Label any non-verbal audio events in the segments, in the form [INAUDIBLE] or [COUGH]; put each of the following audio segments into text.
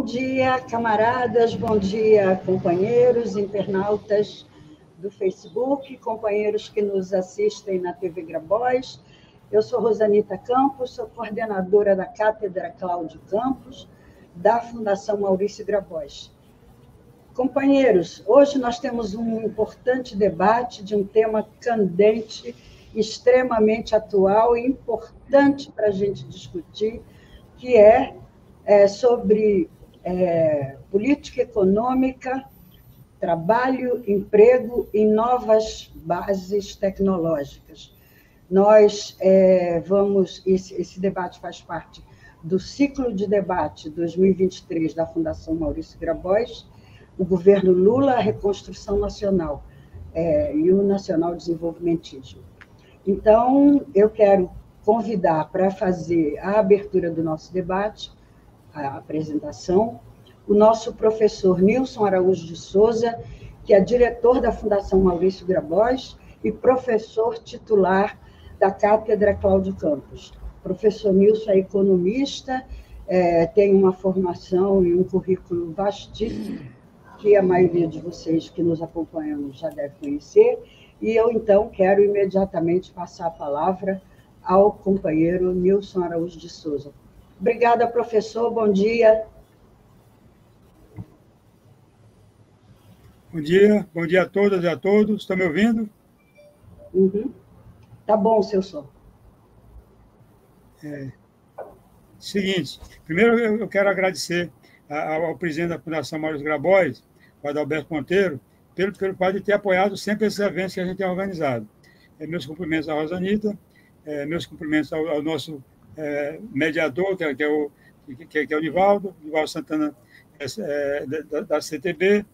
bom dia, camaradas, bom dia, companheiros, internautas do Facebook, companheiros que nos assistem na TV Grabois. Eu sou Rosanita Campos, sou coordenadora da Cátedra Cláudio Campos, da Fundação Maurício Grabois. Companheiros, hoje nós temos um importante debate de um tema candente, extremamente atual e importante para a gente discutir, que é, é sobre é, política econômica, trabalho, emprego e novas bases tecnológicas. Nós é, vamos, esse, esse debate faz parte do ciclo de debate 2023 da Fundação Maurício Grabois, o governo Lula, a reconstrução nacional é, e o nacional desenvolvimentismo. Então, eu quero convidar para fazer a abertura do nosso debate, a apresentação, o nosso professor Nilson Araújo de Souza, que é diretor da Fundação Maurício Grabois e professor titular da Cátedra Cláudio Campos. O professor Nilson é economista, é, tem uma formação e um currículo vastíssimo, que a maioria de vocês que nos acompanham já deve conhecer, e eu, então, quero imediatamente passar a palavra ao companheiro Nilson Araújo de Souza. Obrigada, professor, bom dia. Bom dia, bom dia a todas e a todos. Estão me ouvindo? Uhum. Tá bom, seu som. É, seguinte, primeiro eu quero agradecer ao presidente da Fundação Maurício Grabois, o Adalberto Monteiro, pelo, pelo fato de ter apoiado sempre esses eventos que a gente tem organizado. É, meus cumprimentos à Rosanita, é, meus cumprimentos ao, ao nosso é, mediador, que é, que é o, que, que, é o Nivaldo, Nivaldo Santana é, é, da, da, CTB,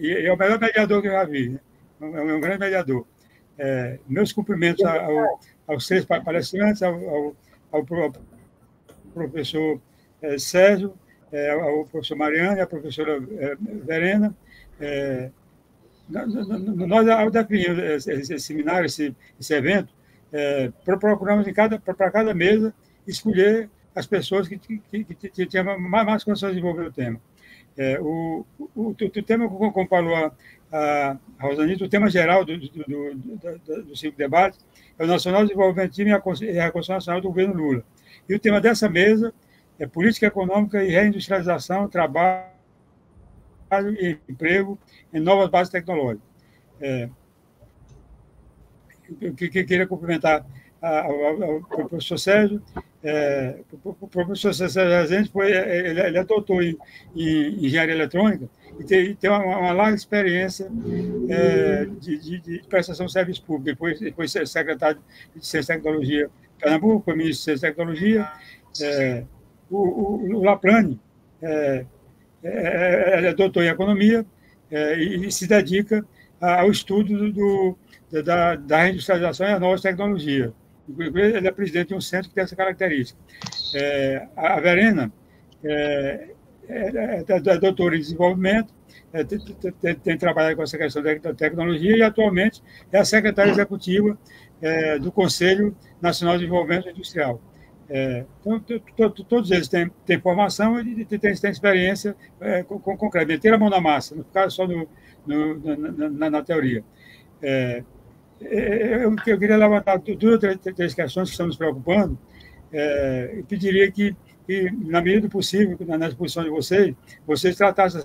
e é o melhor mediador que eu já vi, né? é um grande mediador. É, meus cumprimentos ao, aos três palestrantes, ao, ao, ao professor é, Sérgio, é, ao professor Mariana e à professora é, Verena. É, nós, definir esse, esse, seminário, esse, esse evento, é, procuramos para cada mesa escolher as pessoas que, que, que, que tinham mais, mais condições de desenvolver o tema. É, o, o, o, tema, como falou a, a Rosanita, o tema geral do, do, do, do, do ciclo de debate é o Nacional Desenvolvimentismo e a Reconstrução Nacional do governo Lula. E o tema dessa mesa é política econômica e reindustrialização, trabalho e emprego em novas bases tecnológicas. É, eu, que, queria cumprimentar ao, professor Sérgio. É, o professor Sérgio Rezende foi, ele, ele é doutor em, em engenharia eletrônica e tem, tem uma, uma, larga experiência é, de, de, de, prestação de serviço público. Depois, depois secretário de Ciência e Tecnologia de Pernambuco, foi ministro de Ciência e Tecnologia. É, o, o, o, Laplane é, é, é doutor em Economia é, e, e, se dedica ao estudo do, da, da e as novas tecnologias. Ele é presidente de um centro que tem essa característica. É, a Verena é, é, é, é doutora em desenvolvimento, é, tem, tem, tem, trabalhado com essa questão da tecnologia e atualmente é a secretária executiva é, do Conselho Nacional de Desenvolvimento Industrial. É, então, todos eles têm, têm formação e têm, têm experiência é, concreta, meter a mão na massa, não ficar só no, no, na, na, na, teoria. É, eu, eu, queria levantar duas ou três questões que estão nos preocupando é, e pediria que que, na medida do possível, na exposição de vocês, vocês tratassem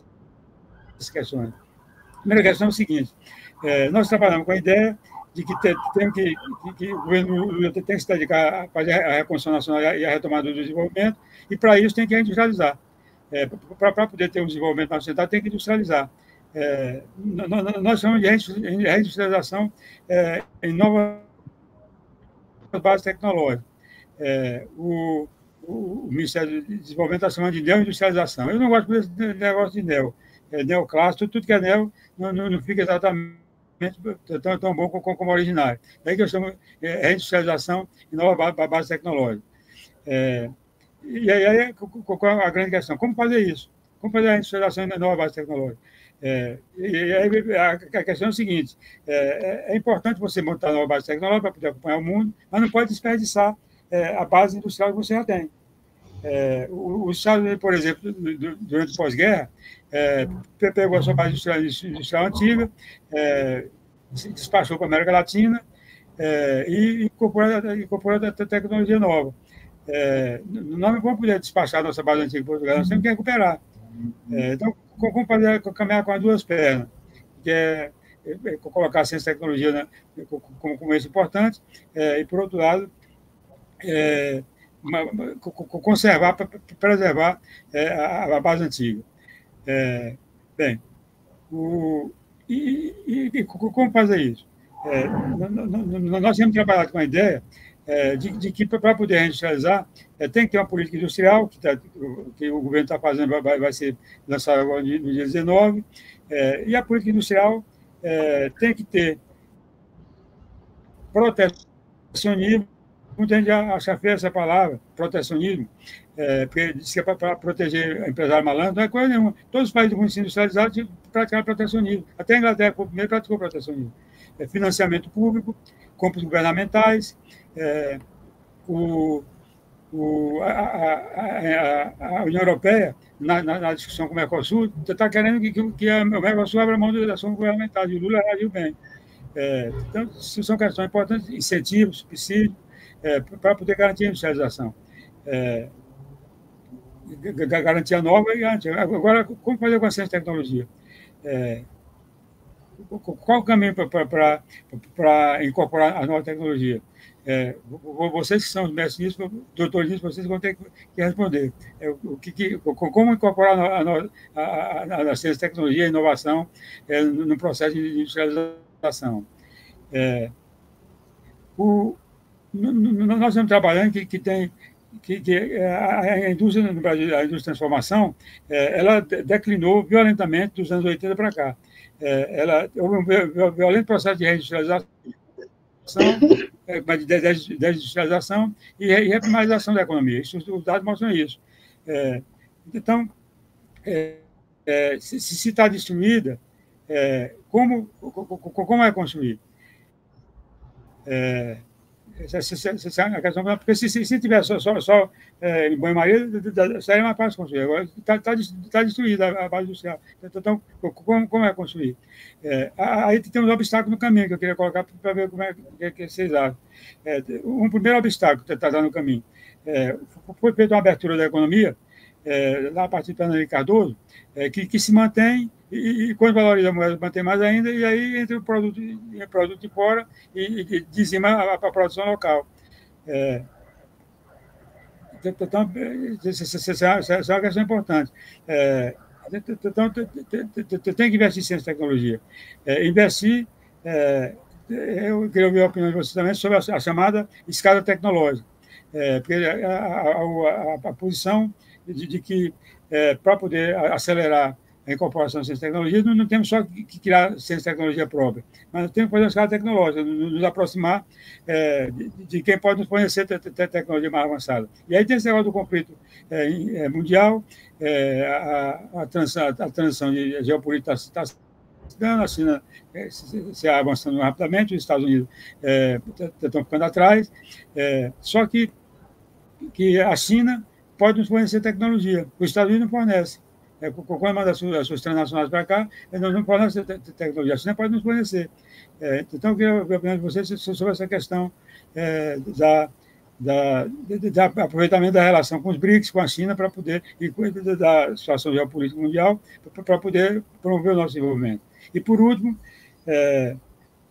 essas questões. A primeira questão é o seguinte: é, nós trabalhamos com a ideia de que tem, tem que, que, que, o governo tem que se dedicar a fazer a reconstrução nacional e a retomada do desenvolvimento, e para isso tem que industrializar. É, para poder ter um desenvolvimento nacional, tem que industrializar. É, nós chamamos de reindustrialização é, em novas bases tecnológicas. É, o, o Ministério de Desenvolvimento está chamando de neoindustrialização. Eu não gosto desse negócio de neo. É neoclássico, tudo que é neo não, não, não fica exatamente tão, tão bom como, como originário. É que eu chamo é, reindustrialização e nova base tecnológica. É, e aí é a grande questão? Como fazer isso? Como fazer a reindustrialização e nova base tecnológica? É, e a questão é o seguinte: é, é, importante você montar nova base tecnológica para poder acompanhar o mundo, mas não pode desperdiçar é, a base industrial que você já tem. É, os Estados Unidos, por exemplo, durante o pós-guerra, é, pegou a sua base industrial, industrial antiga, é, despachou para a América Latina é, e incorporou, incorporou a tecnologia nova. É, não vamos poder despachar a nossa base antiga em Portugal, nós temos que recuperar. É, então, fazer, caminhar com as duas pernas, que é, é, é colocar a ciência e tecnologia né, como, como importante, é, e, por outro lado, conservar, preservar a, base antiga. É, bem, o, e, e, como fazer isso? É, nós temos trabalhado com a ideia é, de, de, que para poder reindustrializar é, tem que ter uma política industrial que, tá, que o governo está fazendo, vai, vai ser lançada agora no dia 19, é, e a política industrial é, tem que ter protecionismo Muita gente acha feia essa palavra, protecionismo, é, porque diz que é para proteger empresário malandro, não é coisa nenhuma. Todos os países do mundo industrializados praticaram protecionismo. Até a Inglaterra, primeiro, praticou protecionismo. É, financiamento público, compras governamentais, é, o, o, a, a, a, União Europeia, na, na, na, discussão com o Mercosul, está querendo que, que, o Mercosul abra mão da ação governamental, e o Lula reagiu bem. É, então, são questões importantes, incentivos, subsídios, é, para poder garantir a industrialização. É, garantia nova e antiga. Agora, como fazer com a ciência e tecnologia? É, qual o caminho para incorporar a nova tecnologia? É, vocês que são os mestres nisso, doutores nisso, vocês vão ter que responder. É, o que, que, como incorporar a, a, a, a ciência, tecnologia e inovação é, no processo de industrialização? É, o, nós estamos trabalhando que, que tem que, que, é, a indústria no Brasil, a indústria de transformação, é, ela declinou violentamente dos anos 80 para cá. É, ela um violento processo de reindustrialização, de desindustrialização e reprimarização da economia. Isso, os dados mostram isso. então, se está destruída, como, como é construir? É, porque se, se, se tivesse só, só, só é, em banho-maria, seria mais fácil construir. Agora está tá, tá destruída a, base industrial. Então, como, como é construir? É, aí tem uns obstáculos no caminho que eu queria colocar para ver como é que, que vocês acham. É, um primeiro obstáculo que está no caminho. É, foi feita uma abertura da economia, é, lá a partir do Fernando Cardoso, é, que, que se mantém e, e, quando valoriza a moeda, mantém mais ainda, e aí entra o produto, o produto de fora e, e de cima a, a produção local. É, então, essa é uma questão importante. É, então, tem que investir em ciência e tecnologia. É, investir, é, eu queria ouvir a opinião de vocês também sobre a, a chamada escada tecnológica. É, porque a, a, a, posição de, de que, é, para poder acelerar a incorporação de ciência e tecnologia, não, não temos só que criar ciência e tecnologia própria, mas temos que fazer uma escala tecnológica, nos aproximar é, de, quem pode nos fornecer te, te, tecnologia mais avançada. E aí tem esse negócio do conflito é, mundial, a, a, transição, a transição de geopolítica está tá dando, a China se, se avançando rapidamente, os Estados Unidos estão ficando atrás, só que, que a China pode nos fornecer tecnologia, os Estados Unidos não fornecem. É, quando manda as suas transnacionais para cá, nós não podemos ter tecnologia, China pode nos fornecer. É, então, eu queria opinião de vocês sobre essa questão é, da, da, da, aproveitamento da relação com os BRICS, com a China, para poder, e da situação geopolítica mundial, para poder promover o nosso desenvolvimento. E, por último, é,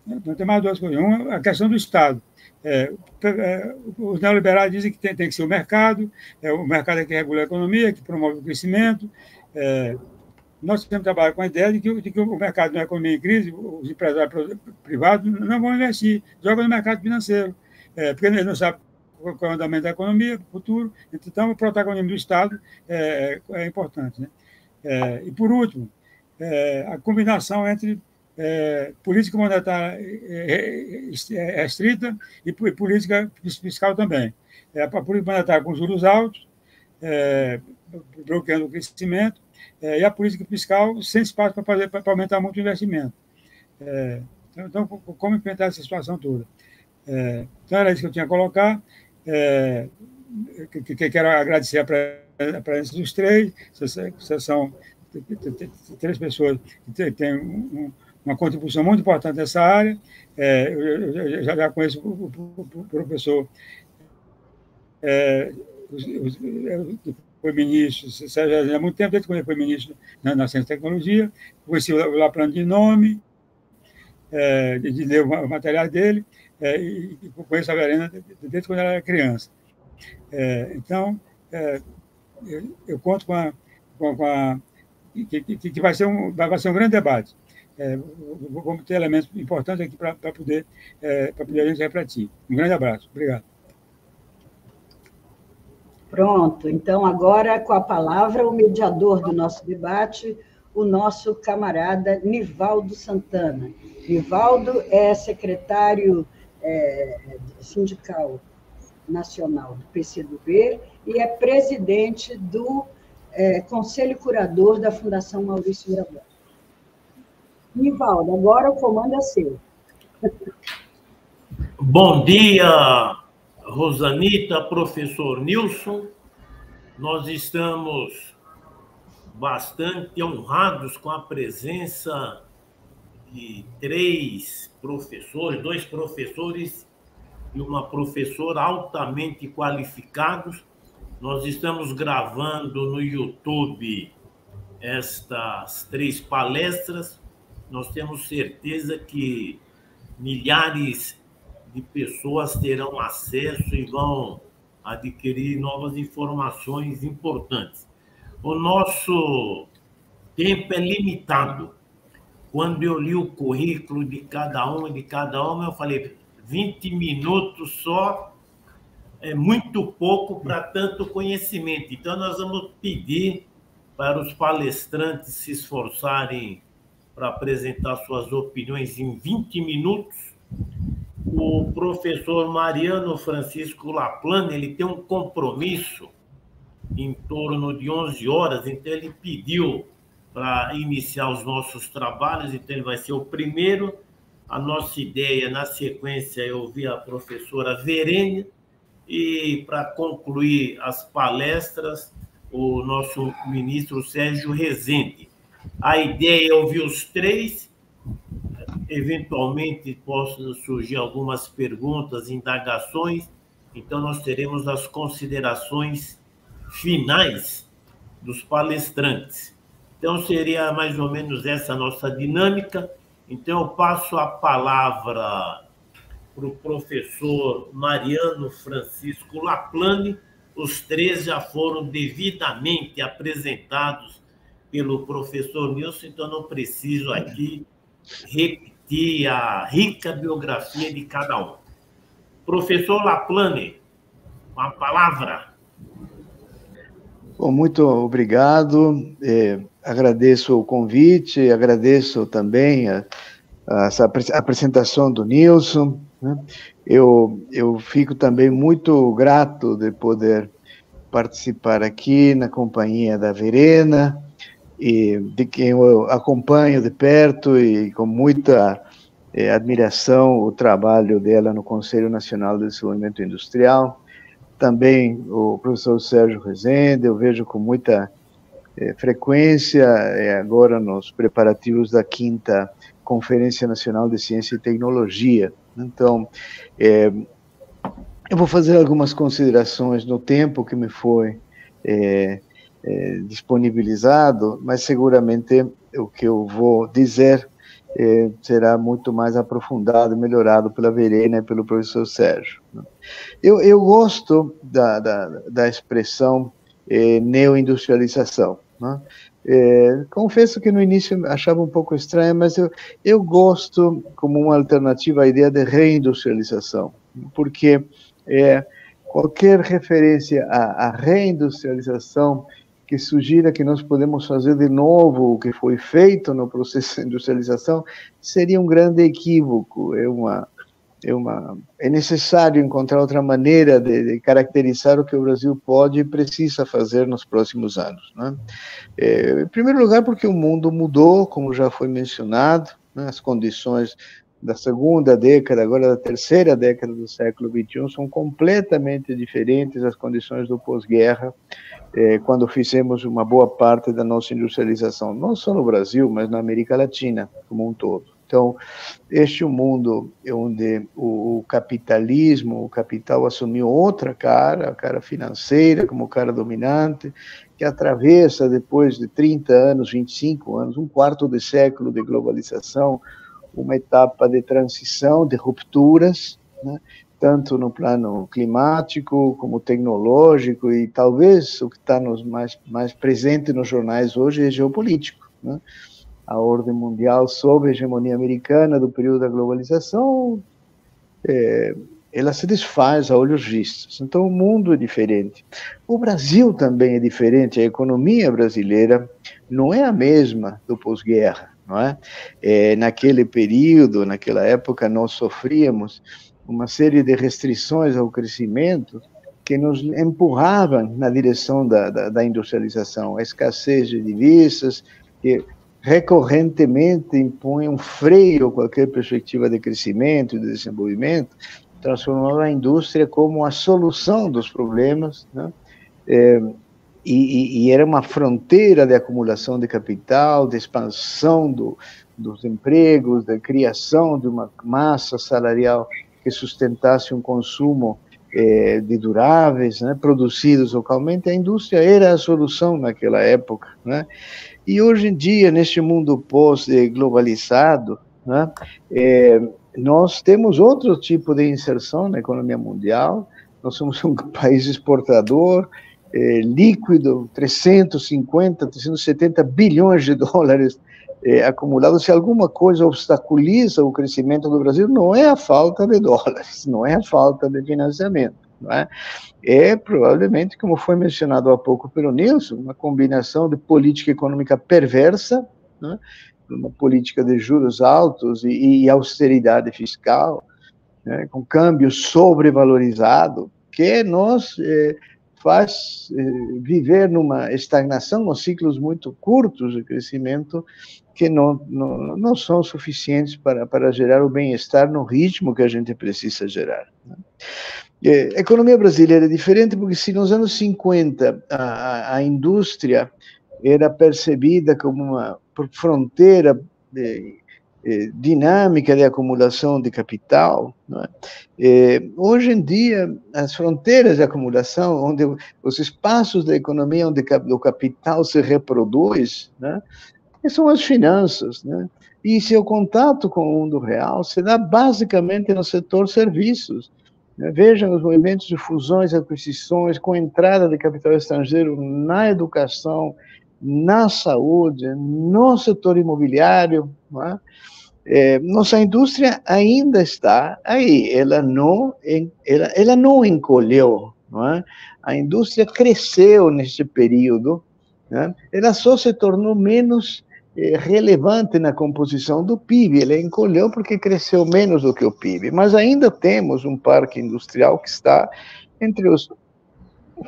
não tem mais duas coisas. Uma, a questão do Estado. É, é, os neoliberais dizem que tem, tem que ser o mercado, é, o mercado é que regula a economia, que promove o crescimento, é, nós temos trabalhar com a ideia de que, de que, o mercado na economia em crise, os empresários privados não vão investir, jogam no mercado financeiro, é, porque eles não sabem qual é o andamento da economia, o futuro. Então, o protagonismo do Estado é, é importante. Né? É, e, por último, é, a combinação entre é, política monetária restrita e política fiscal também. a política monetária com juros altos, bloqueando o crescimento, é, e a política fiscal sem espaço para fazer para aumentar muito o investimento. É, então, então, como enfrentar essa situação toda? É, então, era isso que eu tinha a colocar. É, que, que quero agradecer a presença dos três, vocês são três pessoas que têm uma contribuição muito importante nessa área. É, eu, já, já, conheço o, professor, é, foi ministro, há muito tempo desde quando ele foi ministro na, na Ciência e Tecnologia, conheci o Laplano de nome, é, de, ler o material dele, é, e, conheço a Verena desde quando ela era criança. É, então, é, eu, eu, conto com a, com a que, que, que, vai, ser um, vai ser um grande debate. É, vamos ter elementos importantes aqui para poder, é, poder a gente refletir. Um grande abraço. Obrigado. Pronto. Então, agora, com a palavra, o mediador do nosso debate, o nosso camarada Nivaldo Santana. Nivaldo é secretário é, sindical nacional do PCdoB e é presidente do é, conselho curador da Fundação Maurício Grabão. Nivaldo, agora o comando é seu. Bom dia, Rosanita, professor Nilson. Nós estamos bastante honrados com a presença de três professores, dois professores e uma professora altamente qualificados. Nós estamos gravando no YouTube estas três palestras. Nós temos certeza que milhares de pessoas terão acesso e vão adquirir novas informações importantes. O nosso tempo é limitado. Quando eu li o currículo de cada um e de cada uma, eu falei, 20 minutos só é muito pouco para tanto conhecimento. Então, nós vamos pedir para os palestrantes se esforçarem para apresentar suas opiniões em 20 minutos. O professor Mariano Francisco Laplana, ele tem um compromisso em torno de 11 horas, então ele pediu para iniciar os nossos trabalhos, então ele vai ser o primeiro a nossa ideia, na sequência, eu ouvi a professora Verênia, e para concluir as palestras, o nosso ministro Sérgio Rezende. A ideia é ouvir os três, eventualmente possam surgir algumas perguntas, indagações, então nós teremos as considerações finais dos palestrantes. Então seria mais ou menos essa nossa dinâmica. Então, eu passo a palavra para o professor Mariano Francisco Laplane. Os três já foram devidamente apresentados pelo professor Nilson, então não preciso aqui repetir a rica biografia de cada um. Professor Laplane, com a palavra. Bom, muito obrigado. É, agradeço o convite, agradeço também a, a, a apresentação do Nilson. Né? Eu, eu fico também muito grato de poder participar aqui na companhia da Verena, e de quem eu acompanho de perto e com muita é, admiração o trabalho dela no Conselho Nacional de Desenvolvimento Industrial. Também o professor Sérgio Rezende, eu vejo com muita é, frequência, é, agora nos preparativos da quinta Conferência Nacional de Ciência e Tecnologia. Então, eu vou fazer algumas considerações no tempo que me foi é, disponibilizado, mas seguramente o que eu vou dizer é, será muito mais aprofundado, melhorado pela Verena e pelo professor Sérgio. Eu, eu gosto da, da, da expressão é, neoindustrialização. Né? É, confesso que no início achava um pouco estranho, mas eu, eu gosto como uma alternativa à ideia de reindustrialização, porque é, qualquer referência à, à reindustrialização que sugira que nós podemos fazer de novo o que foi feito no processo de industrialização seria um grande equívoco, é uma é, uma, é necessário encontrar outra maneira de, de, caracterizar o que o Brasil pode e precisa fazer nos próximos anos. Né? É, em primeiro lugar, porque o mundo mudou, como já foi mencionado, né? as condições da segunda década, agora da terceira década do século XXI, são completamente diferentes as condições do pós-guerra, eh, quando fizemos uma boa parte da nossa industrialização, não só no Brasil, mas na América Latina como um todo. Então, este é um mundo onde o, o capitalismo, o capital assumiu outra cara, a cara financeira como cara dominante, que atravessa, depois de 30 anos, 25 anos, um quarto de século de globalização, uma etapa de transição, de rupturas, né? Tanto no plano climático como tecnológico e talvez o que está mais mais presente nos jornais hoje é geopolítico, né? a ordem mundial sob a hegemonia americana do período da globalização é, ela se desfaz a olhos vistos. Então o mundo é diferente. O Brasil também é diferente. A economia brasileira não é a mesma do pós-guerra, não é? é? Naquele período, naquela época, nós sofríamos uma série de restrições ao crescimento que nos empurravam na direção da, da, da industrialização, a escassez de divisas, que recorrentemente impõe um freio a qualquer perspectiva de crescimento e de desenvolvimento, transformava a indústria como a solução dos problemas, né? É, e, e, era uma fronteira de acumulação de capital, de expansão do, dos empregos, de criação de uma massa salarial que sustentasse um consumo é, de duráveis, né, produzidos localmente, a indústria era a solução naquela época. Né? E hoje em dia, neste mundo pós-globalizado, né, é, nós temos outro tipo de inserção na economia mundial, nós somos um [LAUGHS] país exportador, é, líquido, 350, 370 bilhões de dólares é, acumulados. Se alguma coisa obstaculiza o crescimento do Brasil, não é a falta de [LAUGHS] dólares, não é a falta de financiamento. É? é provavelmente, como foi mencionado há pouco pelo Nilson, uma combinação de política econômica perversa, né? uma política de juros altos e, e austeridade fiscal, né? com câmbio sobrevalorizado, que nós é, faz é, viver numa estagnação, com ciclos muito curtos de crescimento, que não, não, não são suficientes para, para gerar o bem-estar no ritmo que a gente precisa gerar. Né? É, economia brasileira é diferente porque se nos anos 50 a, a indústria era percebida como uma fronteira de, de, dinâmica de acumulação de capital, é? hoje em dia as fronteiras de acumulação, onde os espaços da economia onde o capital se reproduz, né? São as finanças, né? E seu contato com o mundo real se dá basicamente no setor serviços. Né? Vejam os movimentos de fusões aquisições com entrada de capital estrangeiro na educação, na saúde, no setor imobiliário. É? É, nossa indústria ainda está aí, ela não, ela, ela não encolheu. Não é? A indústria cresceu nesse período, né? ela só se tornou menos relevante na composição do PIB. Ele encolheu porque cresceu menos do que o PIB, mas ainda temos um parque industrial que está entre os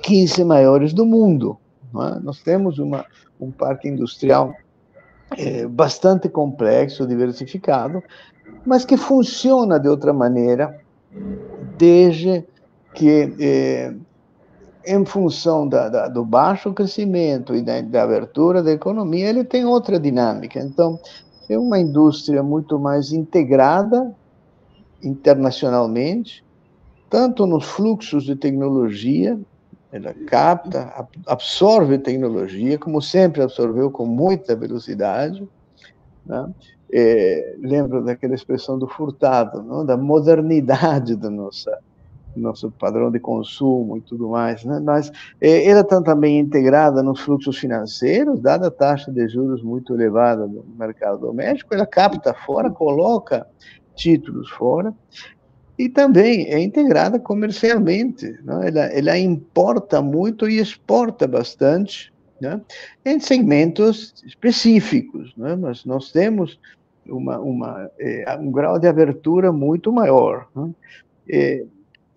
15 maiores do mundo. É? Nós temos uma, um parque industrial é, bastante complexo, diversificado, mas que funciona de outra maneira desde que é, em função da, da, do baixo crescimento e da, da, abertura da economia, ele tem outra dinâmica. Então, é uma indústria muito mais integrada internacionalmente, tanto nos fluxos de tecnologia, ela capta, absorve tecnologia, como sempre absorveu com muita velocidade. Né? É, lembro daquela expressão do Furtado, não? da modernidade da nossa nosso padrão de consumo e tudo mais, né? mas eh, ela está também integrada nos fluxos financeiros, dada a taxa de juros muito elevada do mercado doméstico, ela capta fora, coloca títulos fora, e também é integrada comercialmente, né? ela, ela importa muito e exporta bastante, né? em segmentos específicos, né? mas nós temos uma, uma, eh, um grau de abertura muito maior. Né? Eh,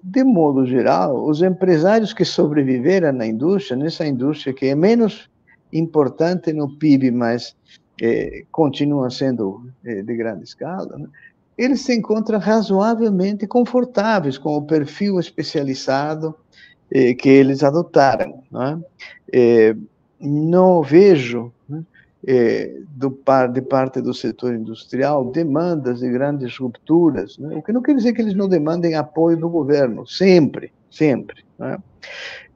de modo geral, os empresários que sobreviveram na indústria, nessa indústria que é menos importante no PIB, mas é, continua sendo é, de grande escala, né? eles se encontram razoavelmente confortáveis com o perfil especializado eh, que eles adotaram. Não, é? eh, não vejo eh, do par, de parte do setor industrial demandas de grandes rupturas, né? o que não quer dizer que eles não demandem apoio do governo, sempre, sempre. É?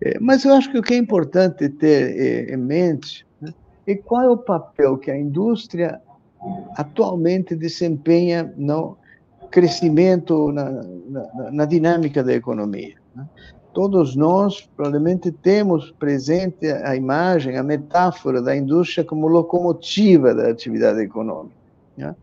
Eh, mas eu acho que o que é importante ter eh, em mente né, é qual é o papel que a indústria atualmente desempenha no crescimento, na, na, na dinâmica da economia. Todos nós provavelmente temos presente a imagem, a metáfora da indústria como locomotiva da atividade econômica. Né?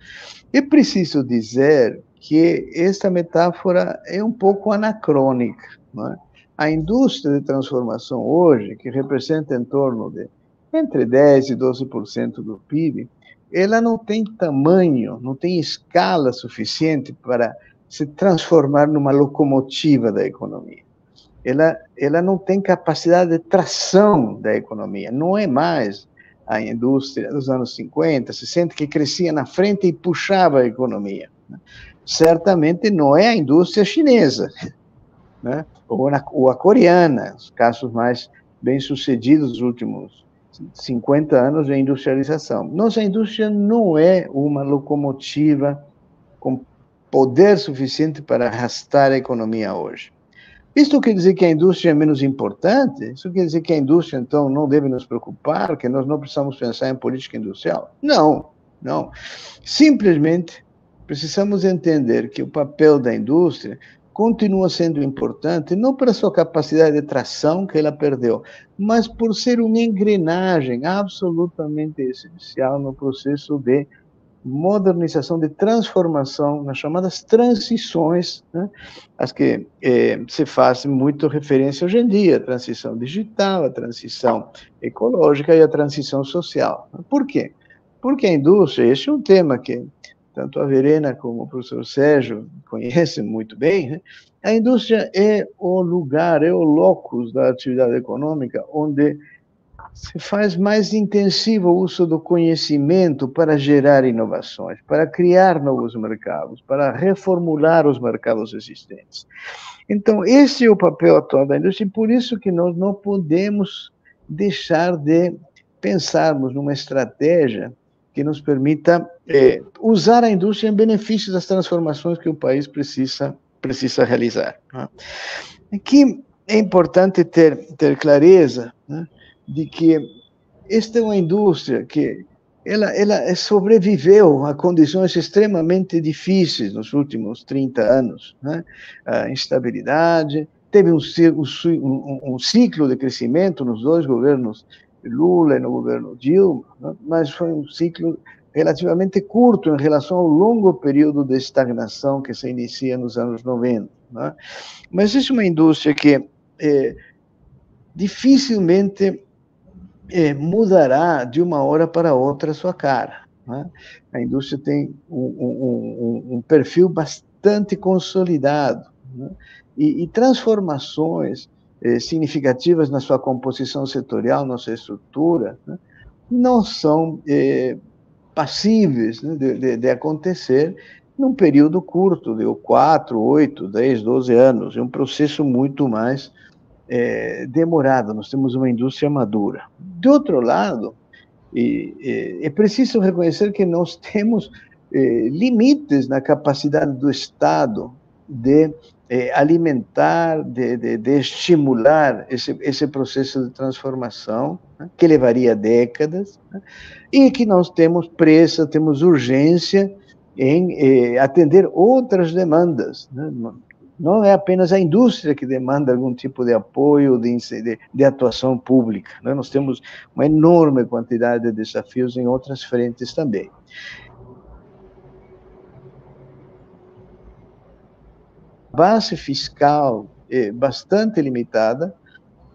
É preciso dizer que esta metáfora é um pouco anacrônica. Né? A indústria de transformação hoje, que representa em torno de entre 10% e 12% do PIB, ela não tem tamanho, não tem escala suficiente para se transformar numa locomotiva da economia. Ela, ela não tem capacidade de tração da economia. Não é mais a indústria dos anos 50, 60, que crescia na frente e puxava a economia. Certamente não é a indústria chinesa, né? ou, na, ou a coreana, os casos mais bem-sucedidos dos últimos 50 anos de industrialização. Nossa indústria não é uma locomotiva com poder suficiente para arrastar a economia hoje. Isto quer dizer que a indústria é menos importante? Isso quer dizer que a indústria, então, não deve nos preocupar, que nós não precisamos pensar em política industrial? Não, não. Simplesmente precisamos entender que o papel da indústria continua sendo importante, não pela sua capacidade de tração que ela perdeu, mas por ser uma engrenagem absolutamente essencial no processo de modernização, de transformação, nas chamadas transições, né, as que eh, se faz muito referência hoje em dia, a transição digital, a transição ecológica e a transição social. Por quê? Porque a indústria, esse é um tema que tanto a Verena como o professor Sérgio conhecem muito bem, né? a indústria é o lugar, é o locus da atividade econômica onde se faz mais intensivo o uso do conhecimento para gerar inovações, para criar novos mercados, para reformular os mercados existentes. Então, esse é o papel atual da indústria e por isso que nós não podemos deixar de pensarmos numa estratégia que nos permita é, usar a indústria em benefício das transformações que o país precisa, precisa realizar. Né? Aqui é importante ter, ter clareza né, de que esta é uma indústria que ela, ela sobreviveu a condições extremamente difíceis nos últimos 30 anos. Né? A instabilidade, teve um, um, um, ciclo de crescimento nos dois governos Lula e no governo Dilma, né? mas foi um ciclo relativamente curto em relação ao longo período de estagnação que se inicia nos anos 90. Né? Mas existe uma indústria que é, dificilmente é, mudará de uma hora para outra a sua cara. Né? A indústria tem um, um, um, perfil bastante consolidado né? e, e transformações eh, significativas na sua composição setorial, na sua estrutura, né, não são eh, passíveis né, de, de, de, acontecer num período curto, de 4, 8, 10, 12 anos. É um processo muito mais eh, demorado. Nós temos uma indústria madura. De outro lado, e, é preciso reconhecer que nós temos eh, limites na capacidade do Estado de eh, alimentar, de, de, de, estimular esse, esse processo de transformação, né, que levaria décadas, né, e que nós temos pressa, temos urgência em eh, atender outras demandas. Né, não é apenas a indústria que demanda algum tipo de apoio, de, de, de atuação pública. Né? Nós temos uma enorme quantidade de desafios em outras frentes também. base fiscal é, bastante limitada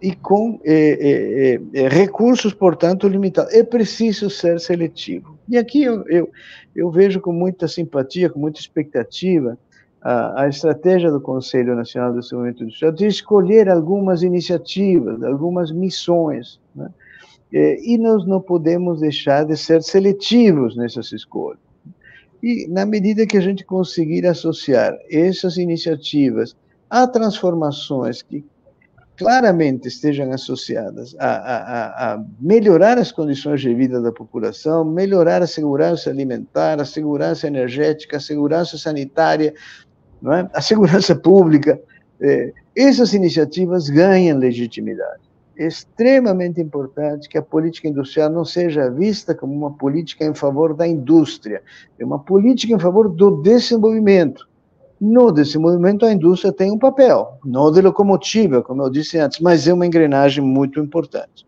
e com é, é, recursos, portanto, limitados. É preciso ser seletivo. E aqui eu, eu, eu vejo com muita simpatia, com muita expectativa, a, estratégia do Conselho Nacional de Desenvolvimento Industrial de escolher algumas iniciativas, algumas missões. Né? e nós não podemos deixar de ser seletivos nessas escolhas. E na medida que a gente conseguir associar essas iniciativas a transformações que claramente estejam associadas a, a, a, melhorar as condições de vida da população, melhorar a segurança alimentar, a segurança energética, a segurança sanitária, não é? a segurança [LAUGHS] pública. É, essas iniciativas ganham legitimidade. É extremamente importante que a política industrial não seja vista como uma política em favor da indústria, é uma política em favor do desenvolvimento no desenvolvimento, a indústria tem um papel, não de locomotiva, como eu disse antes, mas é uma engrenagem muito importante.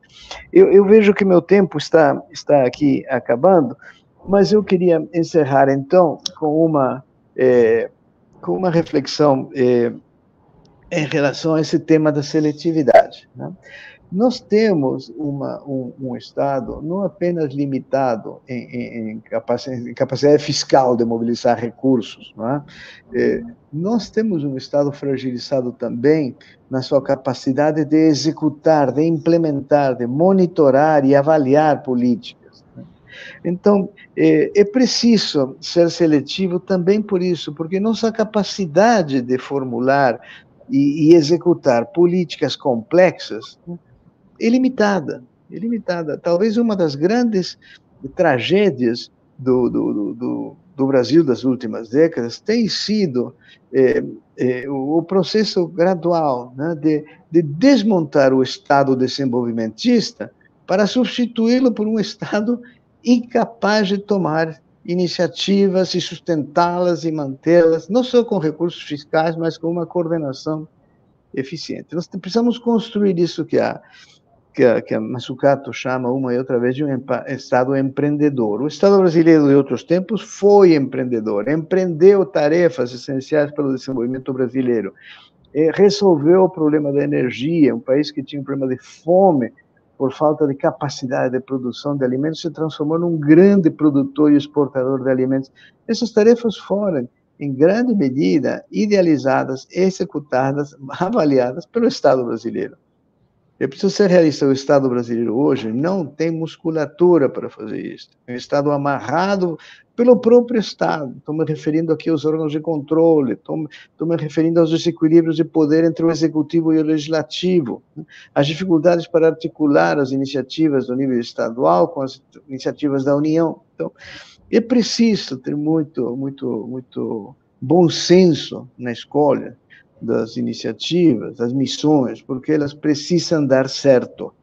Eu, eu vejo que meu tempo está, está aqui acabando, mas eu queria encerrar, então, com uma, é, com uma reflexão é, em relação a esse tema da seletividade. Né? Nós temos uma, um, um, Estado não apenas limitado em, em, em, capacidade, em, capacidade, fiscal de mobilizar recursos, é? É, nós temos um Estado fragilizado também na sua capacidade de executar, de implementar, de monitorar e avaliar políticas. Então, é, é preciso ser seletivo também por isso, porque nossa capacidade de formular e, e executar políticas complexas né? ilimitada, ilimitada. Talvez uma das grandes tragédias do, do, do, do Brasil das últimas décadas tem sido é, é, o processo gradual né, de, de desmontar o Estado desenvolvimentista para substituí-lo por um Estado incapaz de tomar iniciativas e sustentá-las e mantê-las, não só com recursos fiscais, mas com uma coordenação eficiente. Nós precisamos construir isso que há que a, que a Massucato chama uma e outra vez de um Estado empreendedor. O Estado brasileiro de outros tempos foi empreendedor, empreendeu tarefas essenciais para o desenvolvimento brasileiro, resolveu o problema da energia, um país que tinha um problema de fome por falta de capacidade de produção de alimentos, se transformou num grande produtor e exportador de alimentos. Essas tarefas foram, em grande medida, idealizadas, executadas, [LAUGHS] avaliadas pelo Estado brasileiro. É preciso ser realista. O Estado brasileiro hoje não tem musculatura para fazer isso. É um Estado amarrado pelo próprio Estado. Estou me referindo aqui aos órgãos de controle, estou, me referindo aos desequilíbrios de poder entre o executivo e o legislativo, as dificuldades para articular as iniciativas do nível estadual com as iniciativas da União. Então, é preciso ter muito, muito, muito bom senso na escolha das iniciativas, das missões, porque elas precisam dar certo.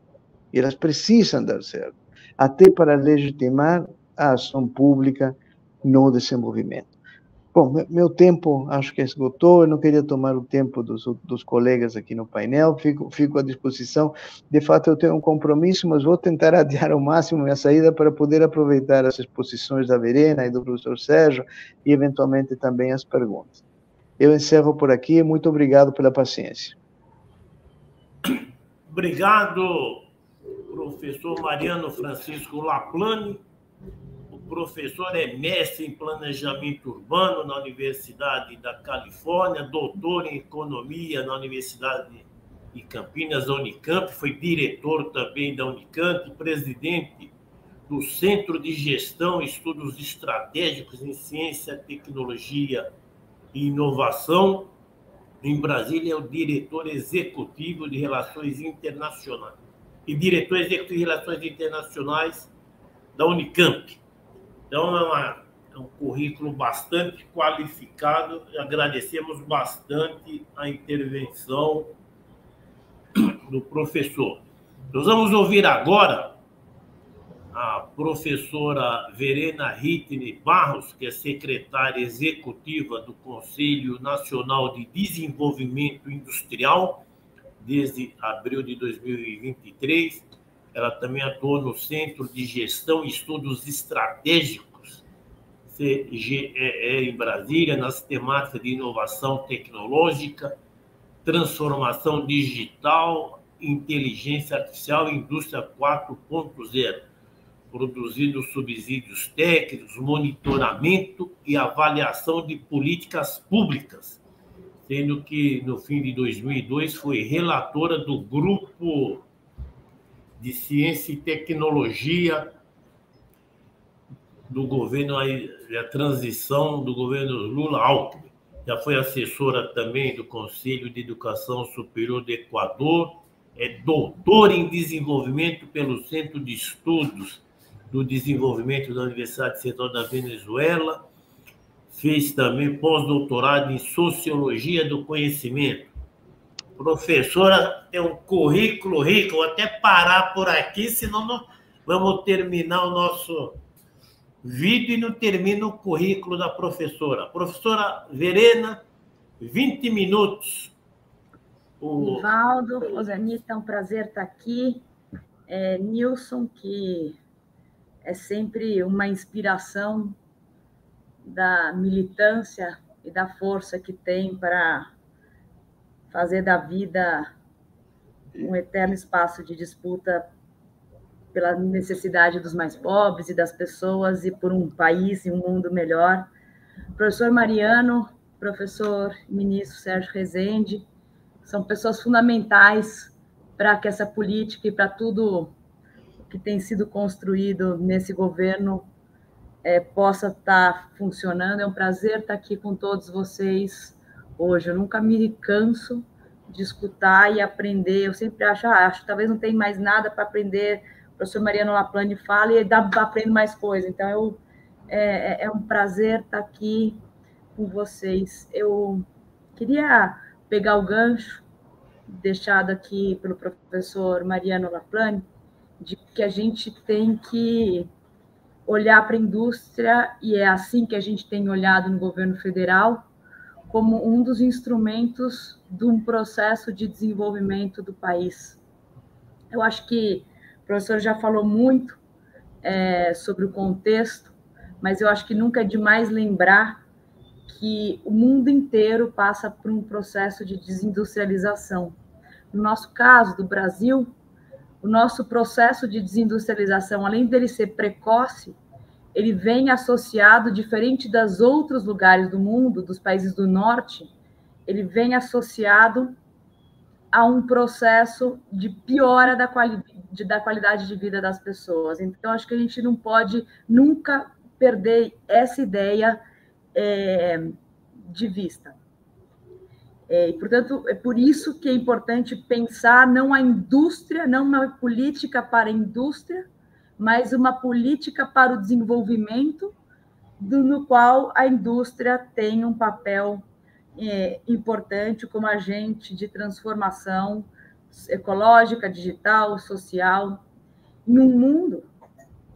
Elas precisam dar certo, até para legitimar a ação pública no desenvolvimento. Bom, meu tempo acho que esgotou, eu não queria tomar o tempo dos, dos colegas aqui no painel, fico, fico à disposição. De fato, eu tenho um compromisso, mas vou tentar [LAUGHS] adiar ao máximo minha saída para poder aproveitar as exposições da Verena e do professor Sérgio e, eventualmente, também as perguntas. Eu encerro por aqui. Muito obrigado pela paciência. Obrigado, professor Mariano Francisco Laplane. Professor é mestre em planejamento urbano na Universidade da Califórnia, doutor em economia na Universidade de Campinas, da Unicamp, foi diretor também da Unicamp, presidente do Centro de Gestão e Estudos Estratégicos em Ciência, Tecnologia e Inovação. Em Brasília, é o diretor executivo de Relações Internacionais e diretor executivo de Relações Internacionais da Unicamp. Então, é, uma, é um currículo bastante qualificado e agradecemos bastante a intervenção do professor. Nós vamos ouvir agora a professora Verena Ritne Barros, que é secretária executiva do Conselho Nacional de Desenvolvimento Industrial desde abril de 2023. Ela também atua no Centro de Gestão e Estudos Estratégicos, CGEE, em Brasília, nas temáticas de inovação tecnológica, transformação digital, inteligência artificial e indústria 4.0 produzindo subsídios técnicos, monitoramento e avaliação de políticas públicas, sendo que no fim de 2002 foi relatora do grupo de ciência e tecnologia do governo, a transição do governo Lula-Alckmin. Já foi assessora também do Conselho de Educação Superior do Equador, é doutora em desenvolvimento pelo Centro de Estudos do Desenvolvimento da Universidade Central da Venezuela, fez também pós-doutorado em Sociologia do Conhecimento. Professora tem um currículo rico, vou até parar por aqui, senão não vamos terminar o nosso vídeo e não termina o currículo da professora. Professora Verena, 20 minutos. O... Nivaldo, Rosanita, é um prazer estar aqui. É, Nilson, que é sempre uma inspiração da militância e da força que tem para fazer da vida um eterno espaço de disputa pela necessidade dos mais pobres e das pessoas e por um país e um mundo melhor. Professor Mariano, professor ministro Sérgio Rezende, são pessoas fundamentais para que essa política e para tudo que tem sido construído nesse governo é, possa estar tá funcionando. É um prazer estar tá aqui com todos vocês hoje. Eu nunca me canso de escutar e aprender. Eu sempre acho, ah, acho talvez não tem mais nada para aprender. O professor Mariano Laplane fala e dá, aprendo mais coisa. Então, eu, é, é, é um prazer estar tá aqui com vocês. Eu queria pegar o gancho deixado aqui pelo professor Mariano Laplane, de que a gente tem que olhar para a indústria, e é assim que a gente tem olhado no governo federal, como um dos instrumentos de um processo de desenvolvimento do país. Eu acho que o professor já falou muito é, sobre o contexto, mas eu acho que nunca é demais lembrar que o mundo inteiro passa por um processo de desindustrialização. No nosso caso, do Brasil, o nosso processo de desindustrialização, além dele ser precoce, ele vem associado, diferente das outros lugares do mundo, dos países do norte, ele vem associado a um processo de piora da, quali de, da qualidade de vida das pessoas. Então, acho que a gente não pode nunca perder essa ideia é, de vista. É, e, portanto, é por isso que é importante pensar não a indústria, não uma política para a indústria, mas uma política para o desenvolvimento, do, no qual a indústria tem um papel é, importante como agente de transformação ecológica, digital, social, num mundo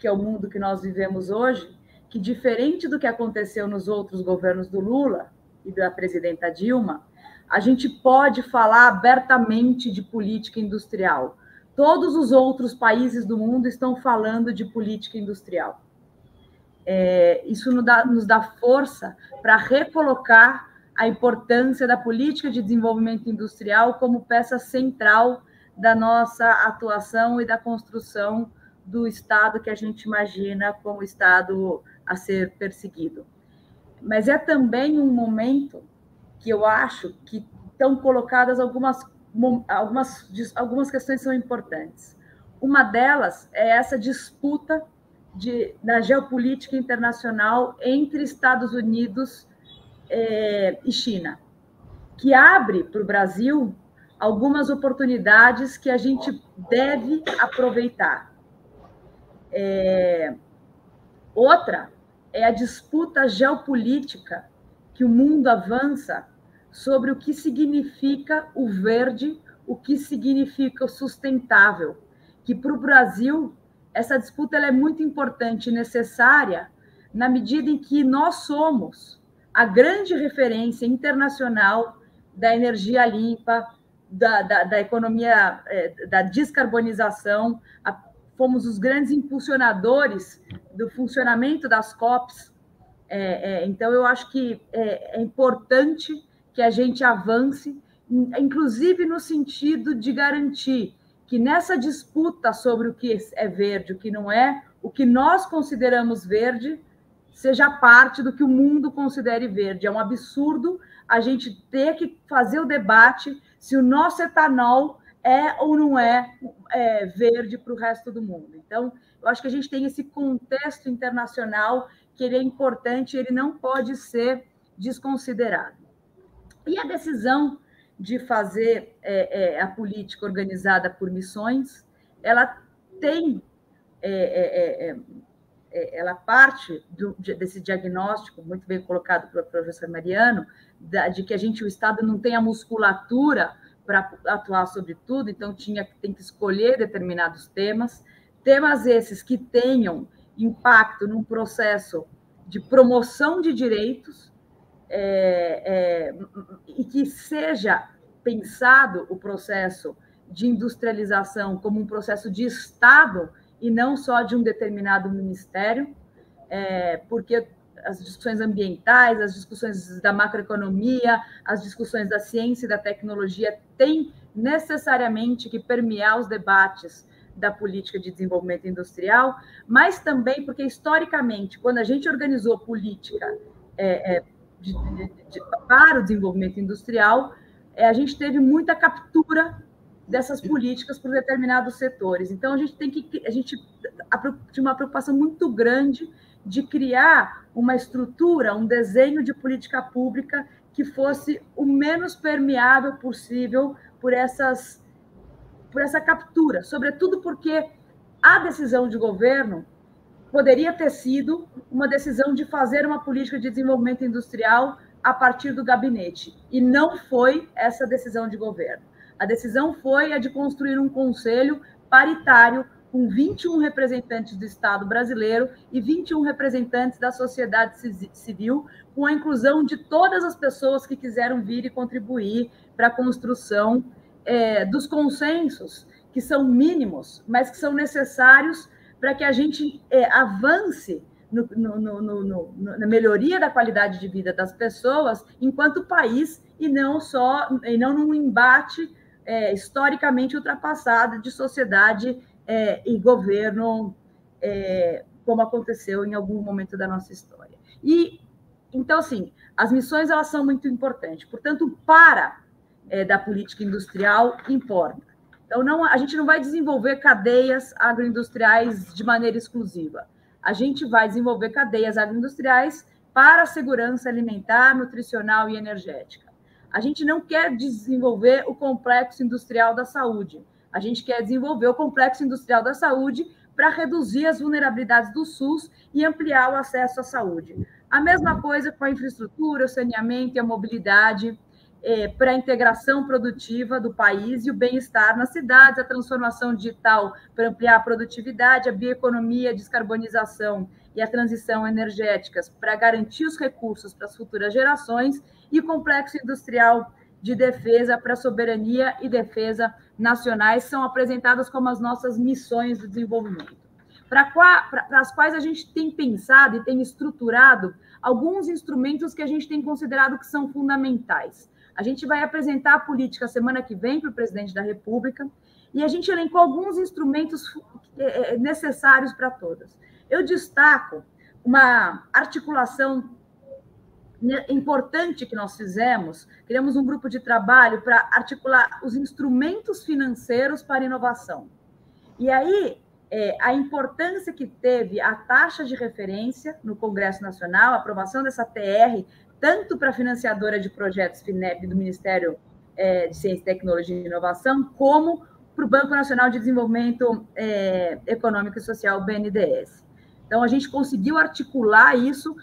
que é o mundo que nós vivemos hoje, que diferente do que aconteceu nos outros governos do Lula e da presidenta Dilma, a gente pode falar abertamente de política industrial. Todos os outros países do mundo estão falando de política industrial. É, isso nos dá, nos dá força para recolocar a importância da política de desenvolvimento industrial como peça central da nossa atuação e da construção do Estado que a gente imagina como Estado a ser perseguido. Mas é também um momento que eu acho que estão colocadas algumas, algumas, algumas questões são importantes. Uma delas é essa disputa de, da geopolítica internacional entre Estados Unidos é, e China, que abre para o Brasil algumas oportunidades que a gente deve aproveitar. É, outra é a disputa geopolítica que o mundo avança sobre o que significa o verde, o que significa o sustentável. Que para o Brasil, essa disputa é muito importante e necessária na medida em que nós somos a grande referência internacional da energia limpa, da, da, da economia, é, da descarbonização, a, fomos os grandes impulsionadores do funcionamento das COPs. É, é, então, eu acho que é, é importante que a gente avance, inclusive no sentido de garantir que nessa disputa sobre o que é verde, o que não é, o que nós consideramos verde seja parte do que o mundo considere verde. É um absurdo a gente ter que fazer o debate se o nosso etanol é ou não é, é verde para o resto do mundo. Então, eu acho que a gente tem esse contexto internacional que ele é importante, ele não pode ser desconsiderado. E a decisão de fazer é, é, a política organizada por missões, ela tem, é, é, é, é ela parte do, desse diagnóstico muito bem colocado pelo professor Mariano, da, de que a gente o Estado não tem a musculatura para atuar sobre tudo, então tinha tem que escolher determinados temas, temas esses que tenham impacto num processo de promoção de direitos é, é, e que seja pensado o processo de industrialização como um processo de Estado e não só de um determinado ministério, é, porque as discussões ambientais, as discussões da macroeconomia, as discussões da ciência e da tecnologia têm necessariamente que permear os debates da política de desenvolvimento industrial, mas também porque, historicamente, quando a gente organizou política é, é, de, de, para o desenvolvimento industrial, é, a gente teve muita captura dessas políticas por determinados setores. Então, a gente tem que. A gente tinha uma preocupação muito grande de criar uma estrutura, um desenho de política pública que fosse o menos permeável possível por essas por essa captura, sobretudo porque a decisão de governo poderia ter sido uma decisão de fazer uma política de desenvolvimento industrial a partir do gabinete, e não foi essa decisão de governo. A decisão foi a de construir um conselho paritário com 21 representantes do Estado brasileiro e 21 representantes da sociedade civil, com a inclusão de todas as pessoas que quiseram vir e contribuir para a construção é, dos consensos, que são mínimos, mas que são necessários para que a gente é, avance no, no, no, na melhoria da qualidade de vida das pessoas enquanto país e não só e não num embate é, historicamente ultrapassado de sociedade é, e governo, é, como aconteceu em algum momento da nossa história. E então assim, as missões elas são muito importantes. Portanto, para é, da política industrial importa. Então, não, a gente não vai desenvolver cadeias agroindustriais de maneira exclusiva. A gente vai desenvolver cadeias agroindustriais para a segurança alimentar, nutricional e energética. A gente não quer desenvolver o complexo industrial da saúde. A gente quer desenvolver o complexo industrial da saúde para reduzir as vulnerabilidades do SUS e ampliar o acesso à saúde. A mesma coisa com a infraestrutura, o saneamento e a mobilidade é, para a integração produtiva do país e o bem-estar nas cidades, a transformação digital para ampliar a produtividade, a bioeconomia, a descarbonização e a transição energéticas para garantir os recursos para as futuras gerações e o complexo industrial de defesa para a soberania e defesa nacionais são apresentadas como as nossas missões de desenvolvimento, para, para as quais a gente tem pensado e tem estruturado alguns instrumentos que a gente tem considerado que são fundamentais. A gente vai apresentar a política semana que vem para o presidente da República e a gente elencou alguns instrumentos é, é, necessários para todas. Eu destaco uma articulação importante que nós fizemos, criamos um grupo de trabalho para articular os instrumentos financeiros para inovação. E aí, é, a importância que teve a taxa de referência no Congresso Nacional, a aprovação dessa TR tanto para a financiadora de projetos FINEP do Ministério é, de Ciência, Tecnologia e Inovação, como para o Banco Nacional de Desenvolvimento é, Econômico e Social, BNDES. Então, a gente conseguiu articular isso.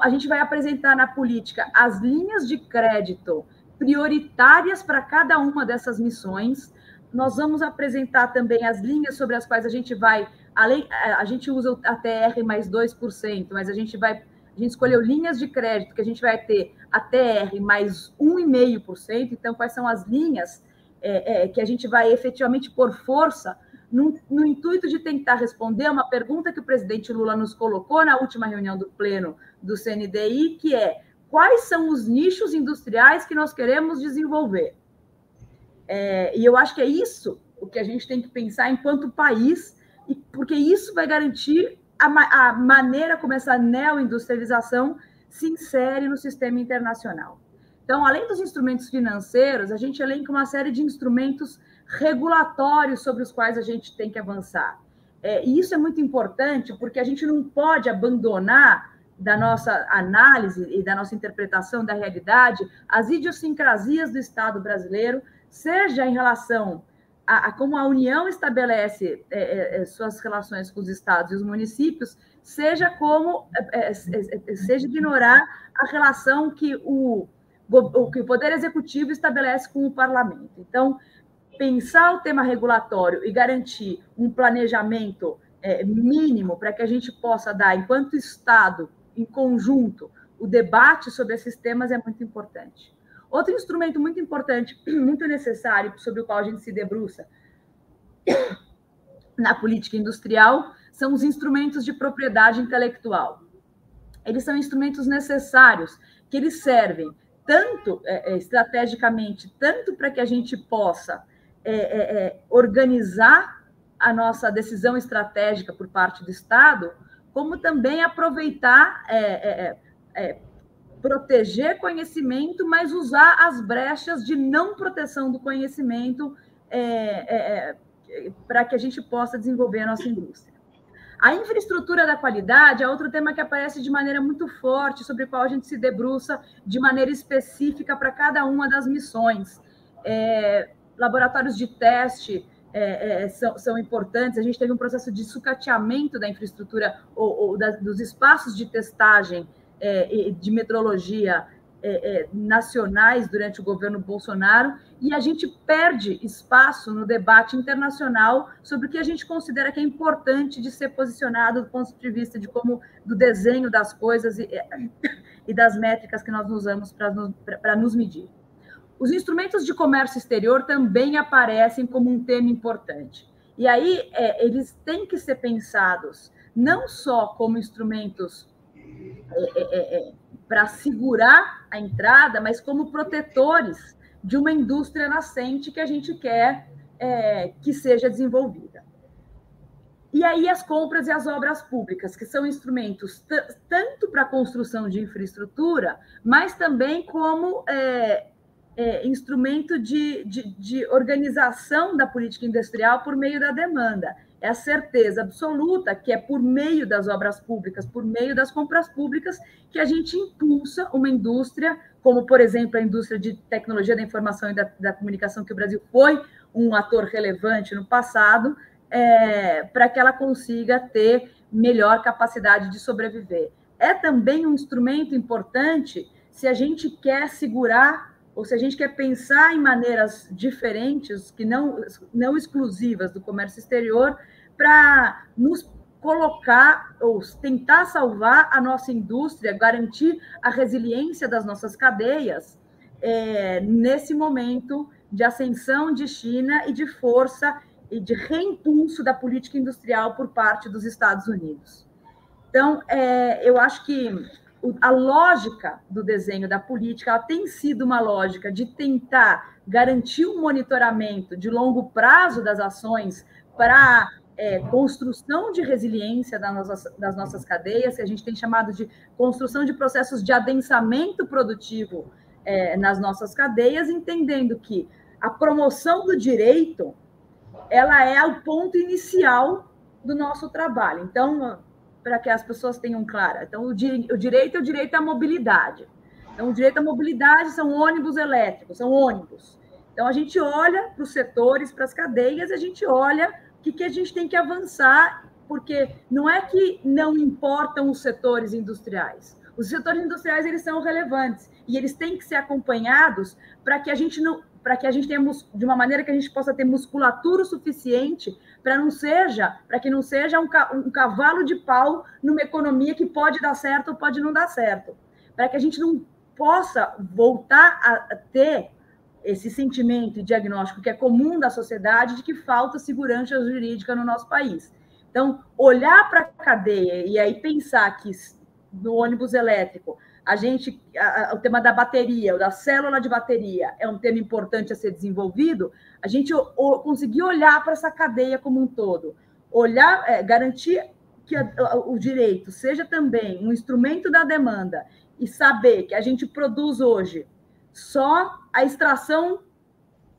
A gente vai apresentar na política as linhas de crédito prioritárias para cada uma dessas missões. Nós vamos apresentar também as linhas sobre as quais a gente vai, além, a gente usa a TR mais 2%, mas a gente vai a gente escolheu linhas de crédito que a gente vai ter a TR mais 1,5%. Então, quais são as linhas é, é, que a gente vai efetivamente pôr força no, no, intuito de tentar responder uma pergunta que o presidente Lula nos colocou na última reunião do pleno do CNDI, que é quais são os nichos industriais que nós queremos desenvolver? É, e eu acho que é isso o que a gente tem que pensar enquanto país, porque isso vai garantir a, a maneira como essa neoindustrialização se insere no sistema internacional. Então, além dos instrumentos financeiros, a gente elenca uma série de instrumentos regulatórios sobre os quais a gente tem que avançar. É, e isso é muito importante porque a gente não pode abandonar da nossa análise e da nossa interpretação da realidade as idiosincrasias do Estado brasileiro, seja em relação a, a como a União estabelece é, é, é suas relações com os estados e os municípios, seja como é, é, seja ignorar a relação que o, o, que o Poder Executivo estabelece com o Parlamento. Então, pensar o tema regulatório e garantir um planejamento mínimo para que a gente possa dar, enquanto Estado, em conjunto, o debate sobre esses temas é muito importante. Outro instrumento muito importante, [CLEARS THROAT] muito necessário, sobre o qual a gente se debruça na política industrial, são os instrumentos de propriedade intelectual. Eles são instrumentos necessários, que eles servem tanto é, é estrategicamente, tanto para que a gente possa é, é, é, organizar a nossa decisão estratégica por parte do Estado, como também aproveitar, é, proteger conhecimento, mas usar as brechas de não proteção do conhecimento é, é, é, para que a gente possa desenvolver a nossa indústria. A infraestrutura da qualidade é outro tema que aparece de maneira muito forte, sobre o qual a gente se debruça de maneira específica para cada uma das missões. É, laboratórios de teste é, é, são, são, importantes. A gente teve um processo de sucateamento da infraestrutura ou, ou da, dos espaços de testagem é, de metrologia é, é, nacionais durante o governo Bolsonaro e a gente perde espaço no debate internacional sobre o que a gente considera que é importante de ser posicionado do ponto de vista de como do desenho das coisas e, e das métricas que nós usamos para nos, nos medir. Os instrumentos de comércio exterior também aparecem como um tema importante. E aí é, eles têm que ser pensados não só como instrumentos é, é, é, para segurar a entrada, mas como protetores de uma indústria nascente que a gente quer é, que seja desenvolvida. E aí as compras e as obras públicas, que são instrumentos tanto para a construção de infraestrutura, mas também como é, é, instrumento de, de, de, organização da política industrial por meio da demanda é a certeza absoluta que é por meio das obras públicas, por meio das compras públicas, que a gente impulsa uma indústria, como, por exemplo, a indústria de tecnologia da informação e da, da comunicação, que o Brasil foi um ator relevante no passado, é, para que ela consiga ter melhor capacidade de sobreviver. É também um instrumento importante se a gente quer segurar ou se a gente quer pensar em maneiras diferentes, que não, não exclusivas do comércio exterior, para nos colocar ou tentar salvar a nossa indústria, garantir a resiliência das nossas cadeias é, nesse momento de ascensão de China e de força e de reimpulso da política industrial por parte dos Estados Unidos. Então, é, eu acho que a lógica do desenho da política tem sido uma lógica de tentar garantir um monitoramento de longo prazo das ações para é, construção de resiliência das nossas, das nossas cadeias, que a gente tem chamado de construção de processos de adensamento produtivo é, nas nossas cadeias, entendendo que a promoção do direito ela é o ponto inicial do nosso trabalho. Então, para que as pessoas tenham clara, então o, di o direito é o direito à mobilidade. Então, o direito à mobilidade são ônibus elétricos, são ônibus. Então, a gente olha para os setores, para as cadeias, a gente olha que, que a gente tem que avançar, porque não é que não importam os setores industriais. Os setores industriais eles são relevantes e eles têm que ser acompanhados para que a gente não para que a gente tenha de uma maneira que a gente possa ter musculatura suficiente para não seja para que não seja um, um cavalo de pau numa economia que pode dar certo ou pode não dar certo para que a gente não possa voltar a ter esse sentimento e diagnóstico que é comum da sociedade de que falta segurança jurídica no nosso país. Então, olhar para a cadeia e aí pensar que no ônibus elétrico a gente a, a, o tema da bateria, da célula de bateria, é um tema importante a ser desenvolvido, a gente o, o, conseguir olhar para essa cadeia como um todo, olhar, é, garantir que a, o direito seja também um instrumento da demanda e saber que a gente produz hoje só a extração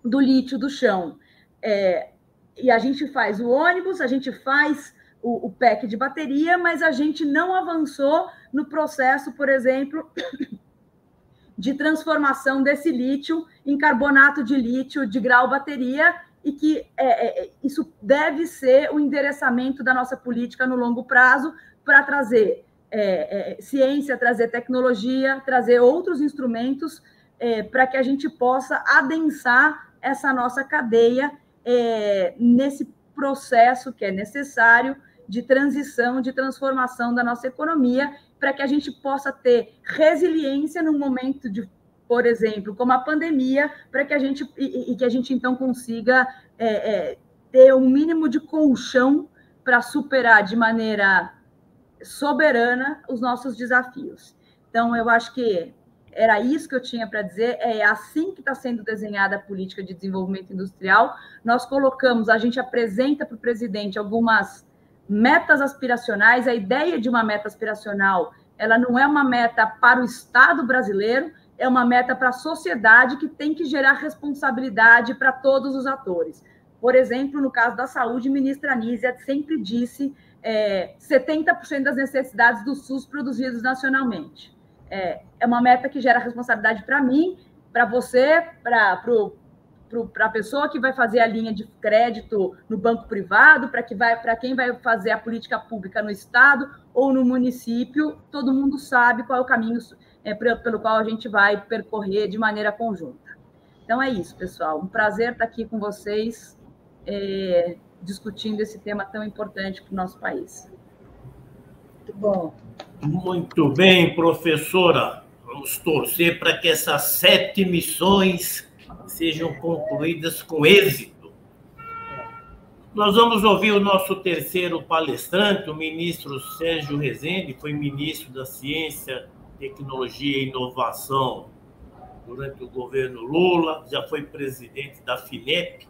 do lítio do chão. É, e a gente faz o ônibus, a gente faz o, o pack de bateria, mas a gente não avançou no processo, por exemplo, [COUGHS] de transformação desse lítio em carbonato de lítio de grau bateria, e que é, é, isso deve ser o endereçamento da nossa política no longo prazo para trazer é, é, ciência, trazer tecnologia, trazer outros instrumentos é, para que a gente possa adensar essa nossa cadeia é, nesse processo que é necessário de transição, de transformação da nossa economia, para que a gente possa ter resiliência num momento de, por exemplo, como a pandemia, para que a gente e, e, que a gente então consiga é, é, ter um mínimo de colchão para superar de maneira soberana os nossos desafios. Então, eu acho que era isso que eu tinha para dizer. É assim que está sendo desenhada a política de desenvolvimento industrial. Nós colocamos, a gente apresenta para o presidente algumas metas aspiracionais. A ideia de uma meta aspiracional, ela não é uma meta para o Estado brasileiro, é uma meta para a sociedade que tem que gerar responsabilidade para todos os atores. Por exemplo, no caso da saúde, ministra Anísia sempre disse é, 70% das necessidades do SUS produzidos nacionalmente é, é uma meta que gera responsabilidade para mim, para você, para a pessoa que vai fazer a linha de crédito no banco privado, para que vai, para quem vai fazer a política pública no estado ou no município, todo mundo sabe qual é o caminho é, pelo qual a gente vai percorrer de maneira conjunta. Então é isso, pessoal. Um prazer estar aqui com vocês, é, discutindo esse tema tão importante para o nosso país. Muito bom. Muito bem, professora. Vamos torcer para que essas sete missões sejam concluídas com êxito. Nós vamos ouvir o nosso terceiro palestrante, o ministro Sérgio Rezende, foi ministro da Ciência, Tecnologia e Inovação durante o governo Lula, já foi presidente da FINEP,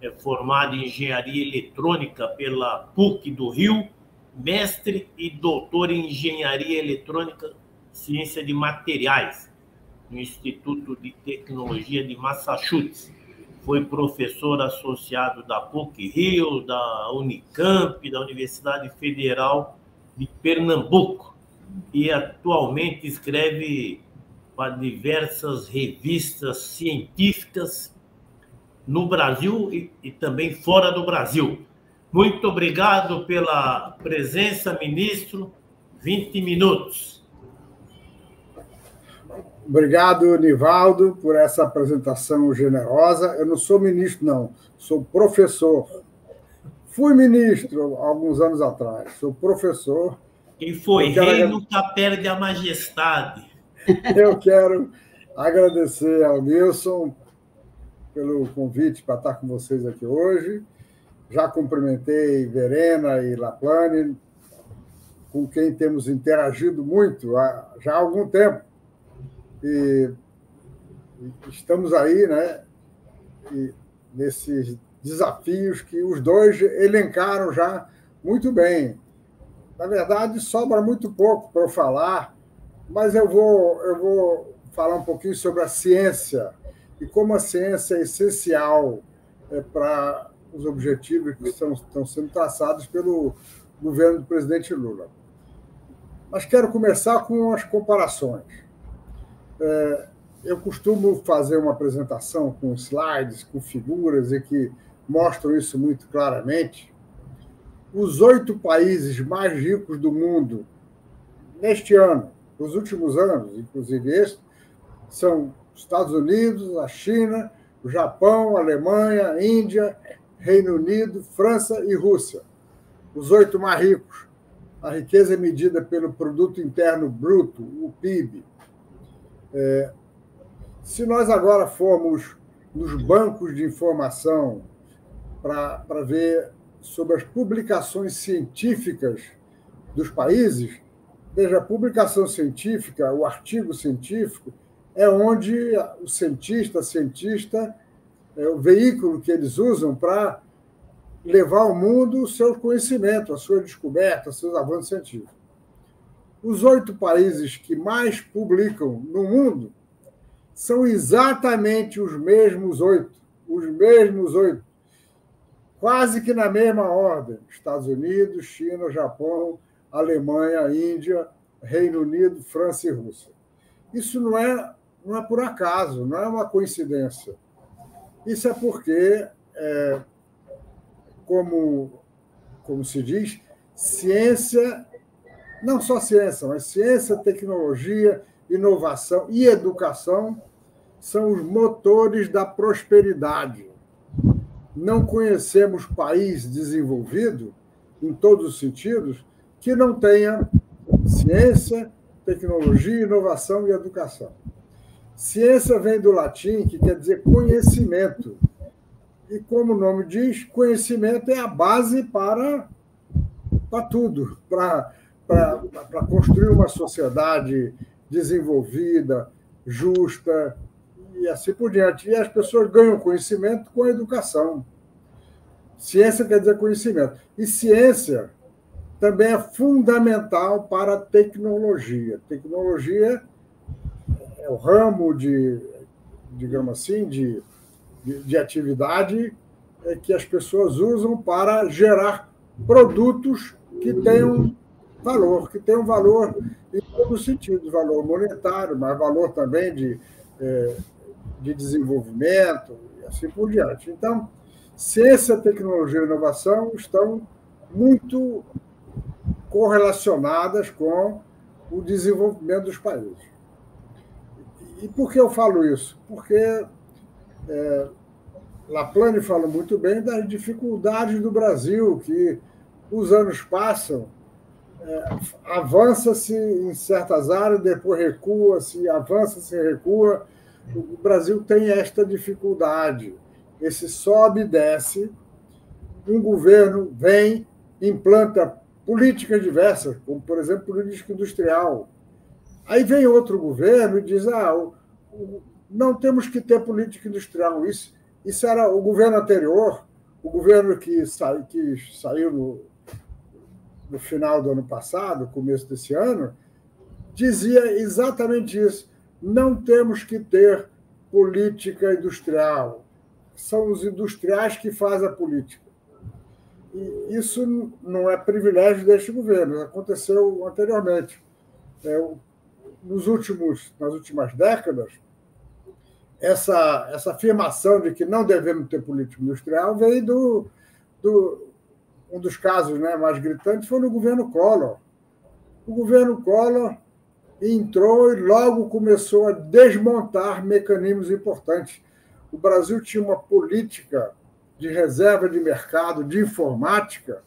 é formado em Engenharia Eletrônica pela PUC do Rio mestre e doutor em Engenharia Eletrônica, Ciência de Materiais, no Instituto de Tecnologia de Massachusetts. Foi professor associado da PUC-Rio, da Unicamp, da Universidade Federal de Pernambuco e atualmente escreve para diversas revistas científicas no Brasil e, e também fora do Brasil. Muito obrigado pela presença, ministro. 20 minutos. Obrigado, Nivaldo, por essa apresentação generosa. Eu não sou ministro, não, sou professor. Fui ministro alguns anos atrás, sou professor. Quem foi rei nunca perde a majestade. [LAUGHS] Eu quero agradecer ao Nilson pelo convite para estar com vocês aqui hoje já cumprimentei Verena e Laplane, com quem temos interagido muito há, já há algum tempo. E, estamos aí, né? Nesses desafios que os dois elencaram já muito bem. Na verdade, sobra muito pouco para eu falar, mas eu vou, eu vou falar um pouquinho sobre a ciência e como a ciência é essencial é, para os objetivos que estão, estão sendo traçados pelo governo do presidente Lula. Mas quero começar com as comparações. É, eu costumo fazer uma apresentação com slides, com figuras e que mostram isso muito claramente. Os oito países mais ricos do mundo neste ano, nos últimos anos, inclusive este, são Estados Unidos, a China, o Japão, Alemanha, Índia, Reino Unido, França e Rússia. Os oito mais ricos. A riqueza é medida pelo Produto Interno Bruto, o PIB. É, se nós agora formos nos bancos de informação para ver sobre as publicações científicas dos países, veja, a publicação científica, o artigo científico, é onde o cientista, a cientista, é o veículo que eles usam para levar ao mundo o seu conhecimento, a sua descoberta, seus avanços científicos. Os oito países que mais publicam no mundo são exatamente os mesmos oito, os mesmos oito. quase que na mesma ordem: Estados Unidos, China, Japão, Alemanha, Índia, Reino Unido, França e Rússia. Isso não é, não é por acaso, não é uma coincidência. Isso é porque, é, como, como se diz, ciência, não só ciência, mas ciência, tecnologia, inovação e educação são os motores da prosperidade. Não conhecemos país desenvolvido, em todos os sentidos, que não tenha ciência, tecnologia, inovação e educação. Ciência vem do latim, que quer dizer conhecimento. E como o nome diz, conhecimento é a base para, para tudo, para, para construir uma sociedade desenvolvida, justa e assim por diante. E as pessoas ganham conhecimento com a educação. Ciência quer dizer conhecimento. E ciência também é fundamental para a tecnologia. Tecnologia é o ramo de, digamos assim, de, de, de atividade é, que as pessoas usam para gerar produtos que tenham valor, que tenham valor em todos os sentidos, valor monetário, mas valor também de, é, de desenvolvimento e assim por diante. Então, ciência, tecnologia e inovação estão muito correlacionadas com o desenvolvimento dos países. E por que eu falo isso? Porque é, Laplane fala muito bem das dificuldades do Brasil, que os anos passam, é, avança-se em certas áreas, depois recua-se, avança-se, recua. O Brasil tem esta dificuldade, esse sobe e desce. Um governo vem, implanta políticas diversas, como, por exemplo, política industrial. Aí vem outro governo e diz: ah, não temos que ter política industrial. Isso, isso era o governo anterior, o governo que, sa, que saiu no, no final do ano passado, começo desse ano, dizia exatamente isso. Não temos que ter política industrial. São os industriais que fazem a política. E isso não é privilégio deste governo, aconteceu anteriormente. É, nos últimos, nas últimas décadas, essa, essa afirmação de que não devemos ter política industrial veio do, do um dos casos né, mais gritantes foi no governo Collor. O governo Collor entrou e logo começou a desmontar mecanismos importantes. O Brasil tinha uma política de reserva de mercado de informática,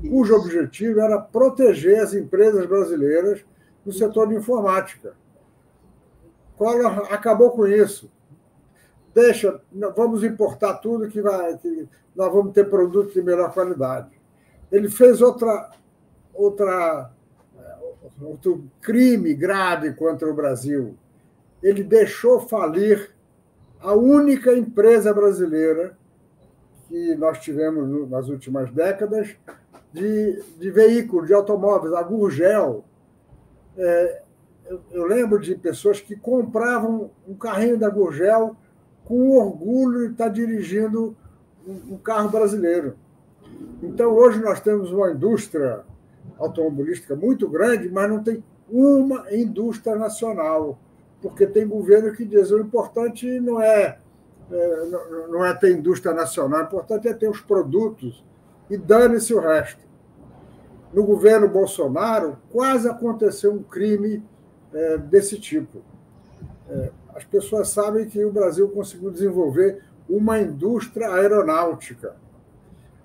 cujo objetivo era proteger as empresas brasileiras no setor de informática. Collor acabou com isso. Deixa, vamos importar tudo que, vai, que nós vamos ter produtos de melhor qualidade. Ele fez outra, outra, outro crime grave contra o Brasil. Ele deixou falir a única empresa brasileira que nós tivemos nas últimas décadas de, de veículos, de automóveis, a Gurgel. É, eu, eu, lembro de pessoas que compravam um carrinho da Gurgel com orgulho de estar dirigindo um, um carro brasileiro. Então, hoje nós temos uma indústria automobilística muito grande, mas não tem uma indústria nacional, porque tem governo que diz o importante não é é, não é ter indústria nacional, o importante é ter os produtos e dane-se o resto. No governo Bolsonaro, quase aconteceu um crime é, desse tipo. É, as pessoas sabem que o Brasil conseguiu desenvolver uma indústria aeronáutica.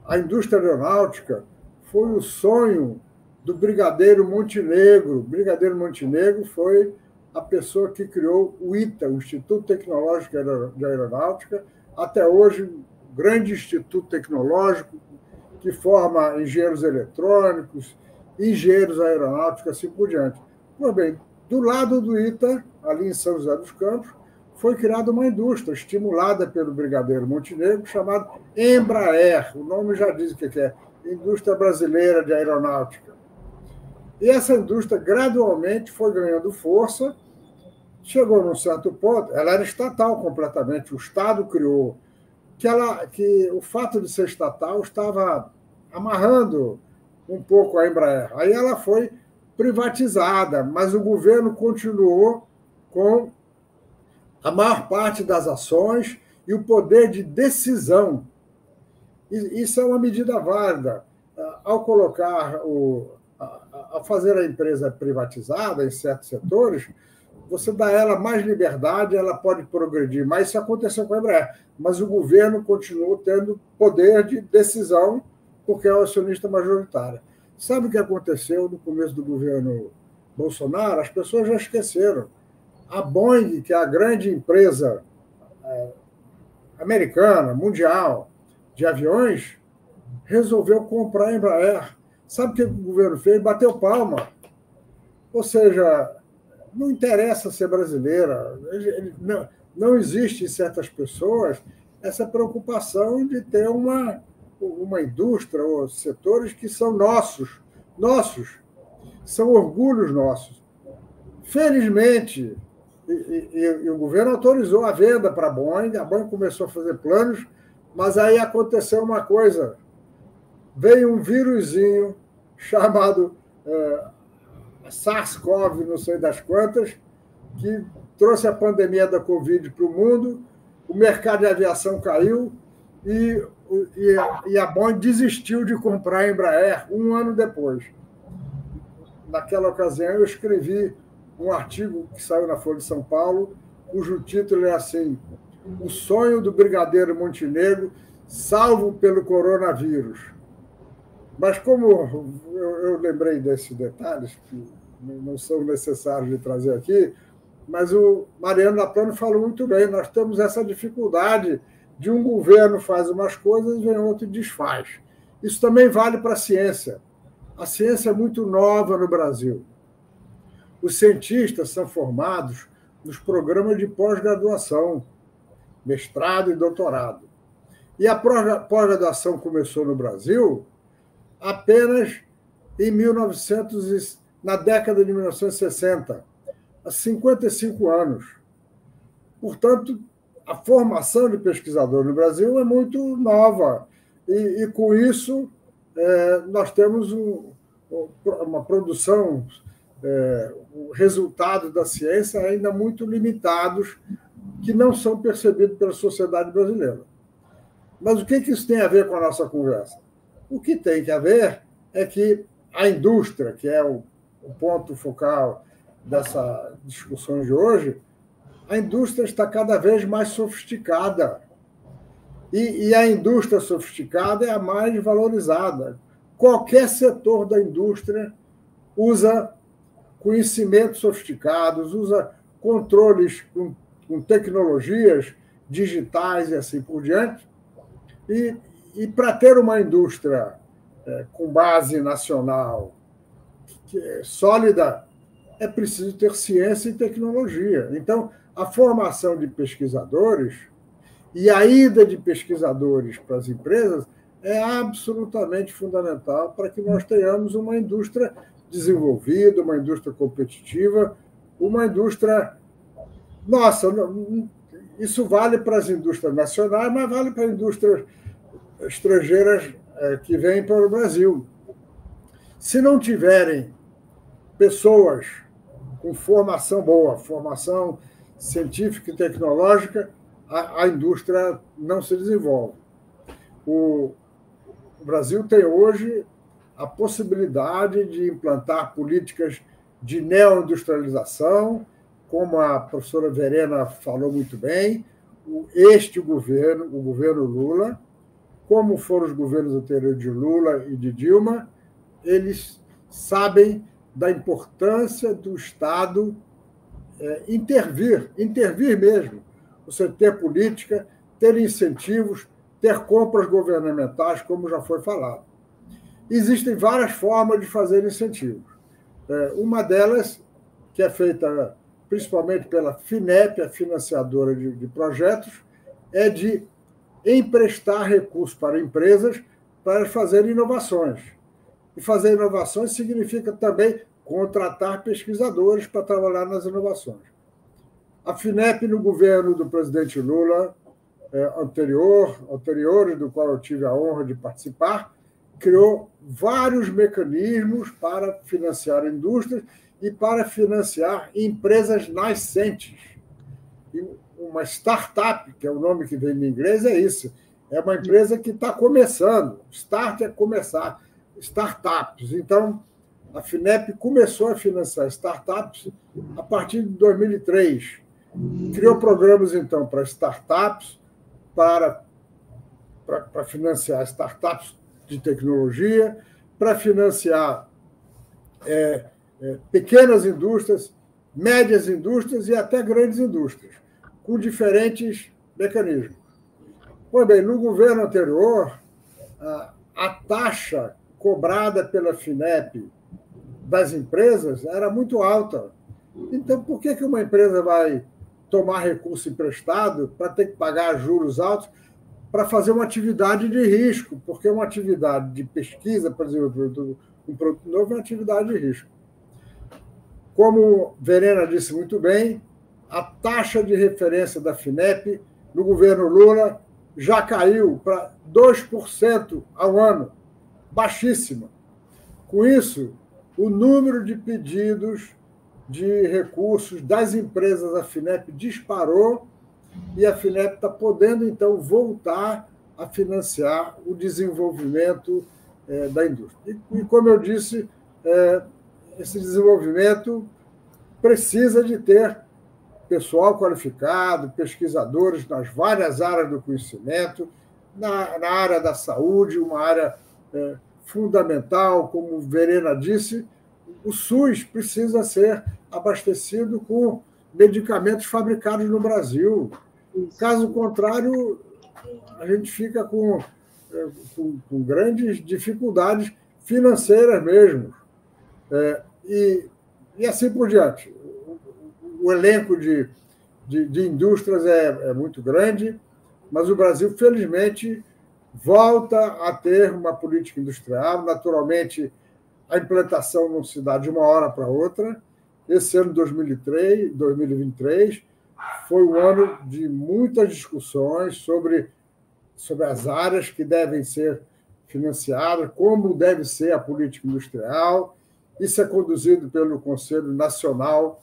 A indústria aeronáutica foi o sonho do Brigadeiro Montenegro. O Brigadeiro Montenegro foi a pessoa que criou o ITA, o Instituto Tecnológico de Aeronáutica, até hoje um grande instituto tecnológico que forma engenheiros eletrônicos, engenheiros aeronáuticos, assim por diante. Pois bem, do lado do ITA, ali em São José dos Campos, foi criada uma indústria estimulada pelo Brigadeiro Montenegro, chamada Embraer. O nome já diz o que é, Indústria Brasileira de Aeronáutica. E essa indústria gradualmente foi ganhando força, chegou num certo ponto, ela era estatal completamente, o Estado criou que, ela, que o fato de ser estatal estava amarrando um pouco a Embraer. Aí ela foi privatizada, mas o governo continuou com a maior parte das ações e o poder de decisão. Isso é uma medida válida. Ao colocar o, ao fazer a empresa privatizada em certos setores, você dá a ela mais liberdade, ela pode progredir. Mas isso aconteceu com a Embraer. Mas o governo continuou tendo poder de decisão, porque é o acionista majoritário. Sabe o que aconteceu no começo do governo Bolsonaro? As pessoas já esqueceram. A Boeing, que é a grande empresa é, americana, mundial, de aviões, resolveu comprar a Embraer. Sabe o que o governo fez? Bateu palma. Ou seja, não interessa ser brasileira. Não, existe em certas pessoas essa preocupação de ter uma, uma indústria ou setores que são nossos, nossos, são orgulhos nossos. Felizmente, e, e, e o governo autorizou a venda para a Boeing, a Boeing começou a fazer planos, mas aí aconteceu uma coisa. Veio um vírusinho chamado é, SARS-CoV, não sei das quantas, que trouxe a pandemia da Covid para o mundo, o mercado de aviação caiu e, e, e a Boeing desistiu de comprar a Embraer um ano depois. Naquela ocasião, eu escrevi um artigo que saiu na Folha de São Paulo, cujo título é assim: O sonho do Brigadeiro Montenegro salvo pelo coronavírus. Mas como eu, lembrei desses detalhes, que não são necessários de trazer aqui, mas o Mariano Laplano falou muito bem, nós temos essa dificuldade de um governo faz umas coisas e vem outro e desfaz. Isso também vale para a ciência. A ciência é muito nova no Brasil. Os cientistas são formados nos programas de pós-graduação, mestrado e doutorado. E a pós-graduação começou no Brasil apenas em 1900, na década de 1960, há 55 anos. Portanto, a formação de pesquisador no Brasil é muito nova. E, e com isso, é, nós temos um, uma produção, é, um resultado da ciência ainda muito limitados, que não são percebidos pela sociedade brasileira. Mas o que, que isso tem a ver com a nossa conversa? O que tem que haver é que a indústria, que é o, o ponto focal dessa discussão de hoje, a indústria está cada vez mais sofisticada. E, e, a indústria sofisticada é a mais valorizada. Qualquer setor da indústria usa conhecimentos sofisticados, usa controles com, com tecnologias digitais e assim por diante. E, e para ter uma indústria é, com base nacional é sólida, é preciso ter ciência e tecnologia. Então, a formação de pesquisadores e a ida de pesquisadores para as empresas é absolutamente fundamental para que nós tenhamos uma indústria desenvolvida, uma indústria competitiva, uma indústria. Nossa, isso vale para as indústrias nacionais, mas vale para indústrias estrangeiras é, que vêm para o Brasil. Se não tiverem pessoas com formação boa, formação científica e tecnológica, a, a indústria não se desenvolve. O, o Brasil tem hoje a possibilidade de implantar políticas de neoindustrialização, como a professora Verena falou muito bem, este governo, o governo Lula, como foram os governos anteriores de Lula e de Dilma, eles sabem da importância do Estado é, intervir, intervir mesmo. Você ter política, ter incentivos, ter compras governamentais, como já foi falado. Existem várias formas de fazer incentivos. É, uma delas, que é feita principalmente pela FINEP, a financiadora de, de projetos, é de emprestar recursos para empresas para fazer inovações. E fazer inovações significa também contratar pesquisadores para trabalhar nas inovações. A FINEP, no governo do presidente Lula, é, anterior, anteriores, do qual eu tive a honra de participar, criou vários mecanismos para financiar indústrias e para financiar empresas nascentes. E uma startup, que é o nome que vem em inglês, é isso. É uma empresa que está começando. Start é começar. Startups. Então, a FINEP começou a financiar startups a partir de 2003. Criou programas, então, para startups, para, para, para financiar startups de tecnologia, para financiar é, é, pequenas indústrias, médias indústrias e até grandes indústrias, com diferentes mecanismos. Pois bem, no governo anterior, a, a taxa cobrada pela FINEP das empresas era muito alta. Então, por que, que uma empresa vai tomar recurso emprestado para ter que pagar juros altos para fazer uma atividade de risco? Porque uma atividade de pesquisa, por exemplo, um produto novo é uma atividade de risco. Como Verena disse muito bem, a taxa de referência da FINEP no governo Lula já caiu para 2% ao ano, baixíssima. Com isso, o número de pedidos de recursos das empresas da FINEP disparou e a FINEP está podendo, então, voltar a financiar o desenvolvimento é, da indústria. E, e, como eu disse, é, esse desenvolvimento precisa de ter pessoal qualificado, pesquisadores nas várias áreas do conhecimento, na, na área da saúde, uma área é, fundamental, como Verena disse, o SUS precisa ser abastecido com medicamentos fabricados no Brasil. Caso contrário, a gente fica com, é, com, com grandes dificuldades financeiras mesmo. É, e, e assim por diante. O, o elenco de, de, de indústrias é, é muito grande, mas o Brasil, felizmente, volta a ter uma política industrial. Naturalmente, a implantação não se dá de uma hora para outra. Esse ano, 2003, 2023, foi um ano de muitas discussões sobre, sobre as áreas que devem ser financiadas, como deve ser a política industrial. Isso é conduzido pelo Conselho Nacional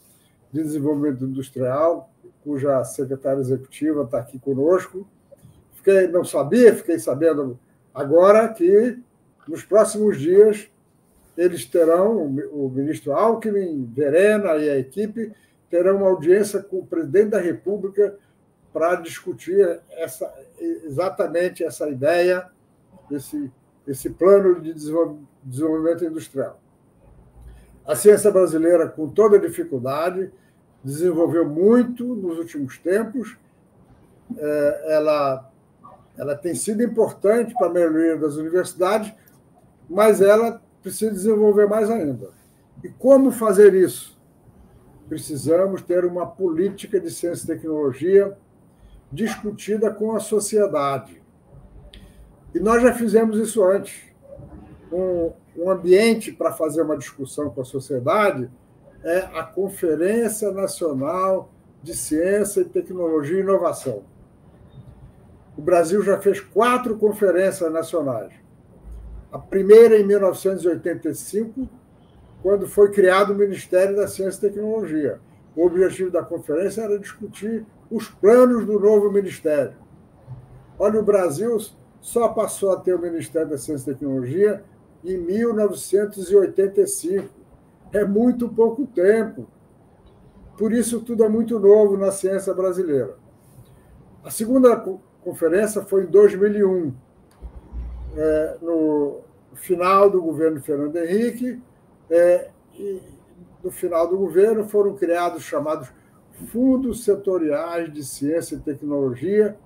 de Desenvolvimento Industrial, cuja secretária executiva está aqui conosco fiquei, não sabia, fiquei sabendo agora que nos próximos dias eles terão, o ministro Alckmin, Verena e a equipe, terão uma audiência com o presidente da República para discutir essa, exatamente essa ideia, esse, esse plano de desenvolvimento industrial. A ciência brasileira, com toda dificuldade, desenvolveu muito nos últimos tempos. É, ela ela tem sido importante para a melhoria das universidades, mas ela precisa desenvolver mais ainda. E como fazer isso? Precisamos ter uma política de ciência e tecnologia discutida com a sociedade. E nós já fizemos isso antes. Um, um ambiente para fazer uma discussão com a sociedade é a Conferência Nacional de Ciência, Tecnologia e Inovação o Brasil já fez quatro conferências nacionais. A primeira em 1985, quando foi criado o Ministério da Ciência e Tecnologia. O objetivo da conferência era discutir os planos do novo ministério. Olha, o Brasil só passou a ter o Ministério da Ciência e Tecnologia em 1985. É muito pouco tempo. Por isso, tudo é muito novo na ciência brasileira. A segunda conferência foi em 2001, é, no final do governo Fernando Henrique, é, no final do governo foram criados chamados fundos setoriais de ciência e tecnologia,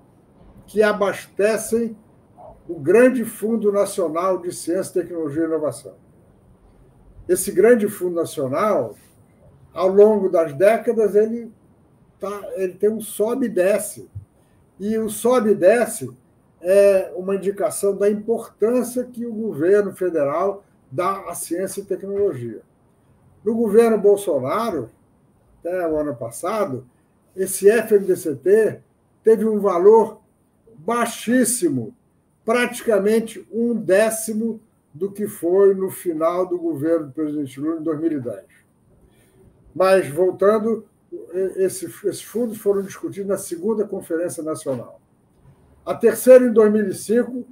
que abastecem o grande Fundo Nacional de Ciência, Tecnologia e Inovação. Esse grande fundo nacional, ao longo das décadas, ele, tá, ele tem um sobe e desce. E o sobe e desce é uma indicação da importância que o governo federal dá à ciência e tecnologia. No governo Bolsonaro, até o ano passado, esse FMDCT teve um valor baixíssimo, praticamente um décimo do que foi no final do governo do presidente Lula em 2010. Mas, voltando, esses fundos foram discutidos na segunda Conferência Nacional. A terceira, em 2005,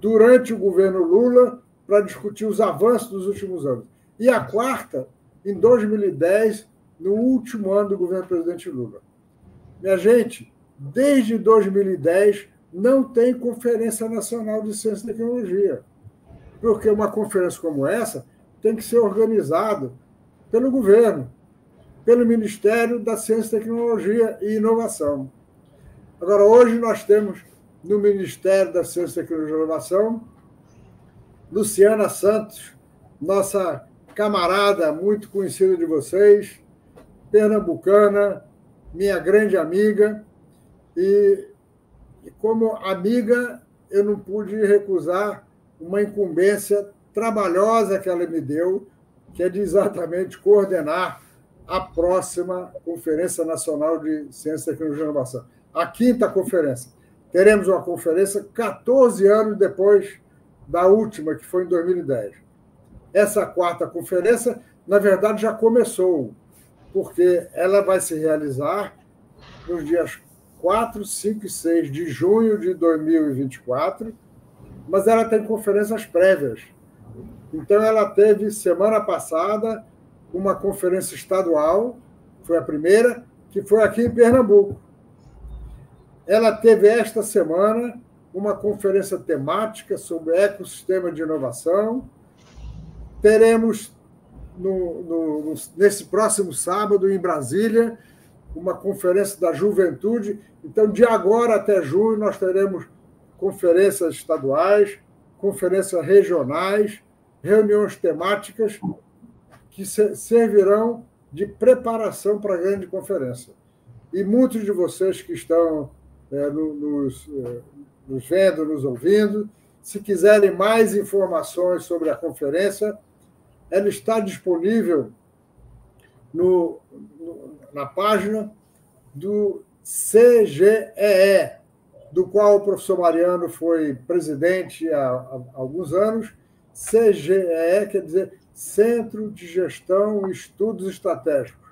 durante o governo Lula, para discutir os avanços dos últimos anos. E a quarta, em 2010, no último ano do governo do presidente Lula. Minha gente, desde 2010 não tem Conferência Nacional de Ciência e Tecnologia. Porque uma conferência como essa tem que ser organizada pelo governo, pelo Ministério da Ciência, Tecnologia e Inovação. Agora, hoje nós temos no Ministério da Ciência, Tecnologia e Inovação Luciana Santos, nossa camarada muito conhecida de vocês, pernambucana, minha grande amiga, e, e como amiga eu não pude recusar uma incumbência trabalhosa que ela me deu, que é de exatamente coordenar a próxima Conferência Nacional de Ciência, Tecnologia e Inovação. A quinta conferência. Teremos uma conferência 14 anos depois da última, que foi em 2010. Essa quarta conferência, na verdade, já começou, porque ela vai se realizar nos dias 4, 5 e 6 de junho de 2024, mas ela tem conferências prévias. Então, ela teve, semana passada, uma conferência estadual, foi a primeira, que foi aqui em Pernambuco. Ela teve esta semana uma conferência temática sobre ecossistema de inovação. Teremos, no, no, nesse próximo sábado, em Brasília, uma conferência da juventude. Então, de agora até junho, nós teremos conferências estaduais, conferências regionais, reuniões temáticas que servirão de preparação para a grande conferência. E muitos de vocês que estão é, nos, é, nos vendo, nos ouvindo. Se quiserem mais informações sobre a conferência, ela está disponível no, no, na página do CGEE, do qual o professor Mariano foi presidente há, há alguns anos. CGEE quer dizer Centro de Gestão e Estudos Estratégicos.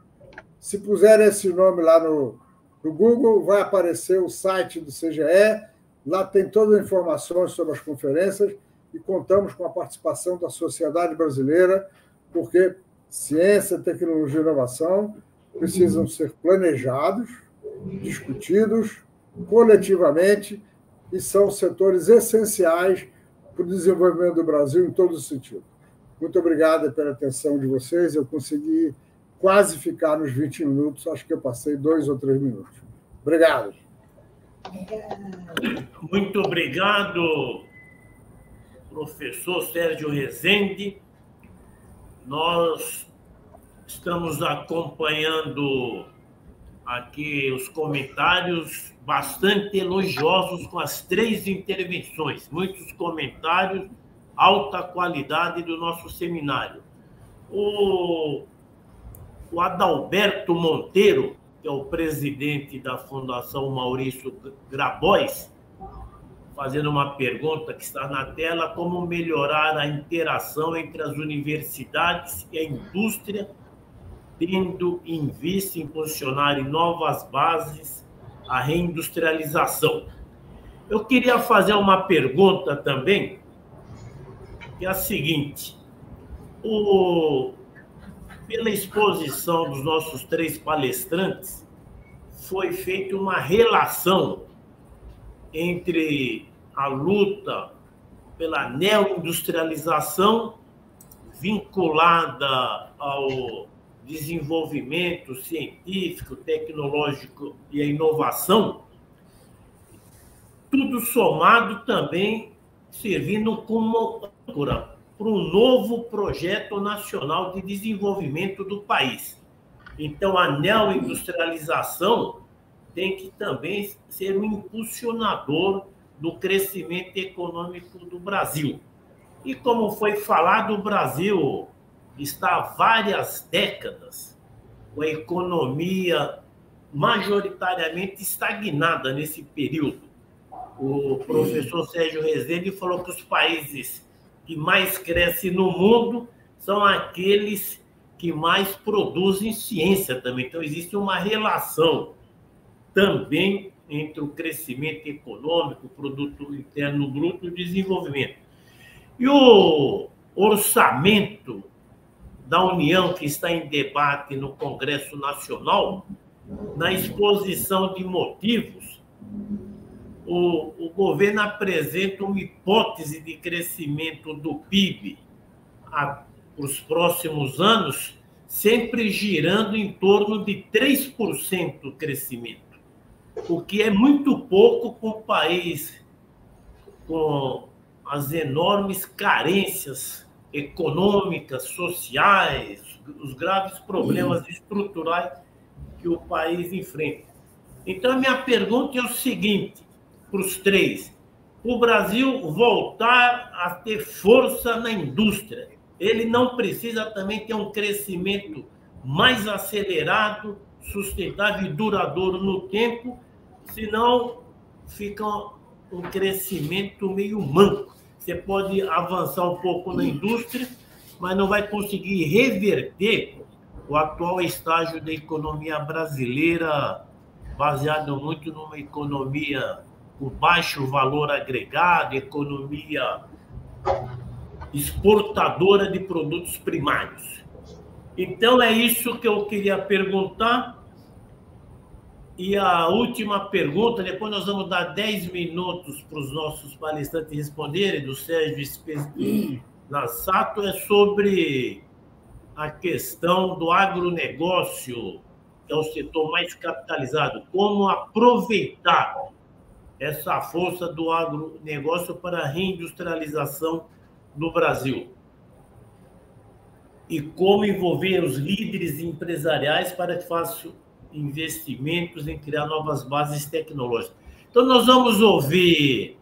Se puser esse nome lá no, no Google, vai aparecer o site do CGE Lá tem todas as informações sobre as conferências e contamos com a participação da sociedade brasileira, porque ciência, tecnologia e inovação precisam ser planejados, discutidos coletivamente e são setores essenciais para o desenvolvimento do Brasil em todos os sentidos. Muito obrigado pela atenção de vocês. Eu consegui quase ficar nos 20 minutos, acho que eu passei dois ou três minutos. Obrigado. Muito obrigado, professor Sérgio Rezende. Nós estamos acompanhando aqui os comentários bastante elogiosos com as três intervenções, muitos comentários, alta qualidade do nosso seminário. O, o Adalberto Monteiro que é o presidente da Fundação Maurício Grabois, fazendo uma pergunta que está na tela: como melhorar a interação entre as universidades e a indústria, tendo em vista impulsionar em novas bases a reindustrialização. Eu queria fazer uma pergunta também, que é a seguinte: o, pela exposição dos nossos três palestrantes, foi feita uma relação entre a luta pela neoindustrialização vinculada ao desenvolvimento científico, tecnológico e a inovação, tudo somado também servindo como âncora para um novo projeto nacional de desenvolvimento do país. Então, a neoindustrialização tem que também ser um impulsionador do crescimento econômico do Brasil. E como foi falado, o Brasil está há várias décadas com a economia majoritariamente estagnada nesse período. o professor Sérgio Rezende falou que os países que mais crescem no mundo são aqueles que mais produzem ciência também. Então, existe uma relação também entre o crescimento econômico, produto interno bruto e desenvolvimento. E o orçamento da União, que está em debate no Congresso Nacional, na exposição de motivos, o, o governo apresenta uma hipótese de crescimento do PIB para os próximos anos, sempre girando em torno de 3% crescimento, o que é muito pouco para um país com as enormes carências econômicas, sociais, os graves problemas estruturais que o país enfrenta. Então, a minha pergunta é o seguinte: para os três, o Brasil voltar a ter força na indústria, ele não precisa também ter um crescimento mais acelerado, sustentável e duradouro no tempo, senão fica um crescimento meio manco. Você pode avançar um pouco na indústria, mas não vai conseguir reverter o atual estágio da economia brasileira, baseado muito numa economia com baixo valor agregado, economia exportadora de produtos primários. Então é isso que eu queria perguntar. E a última pergunta, depois nós vamos dar 10 minutos para os nossos palestrantes responderem, do Sérgio Nassato, é sobre a questão do agronegócio, que é o setor mais capitalizado, como aproveitar essa força do agronegócio para a reindustrialização no Brasil. E como envolver os líderes empresariais para que façam investimentos em criar novas bases tecnológicas. Então, nós vamos ouvir.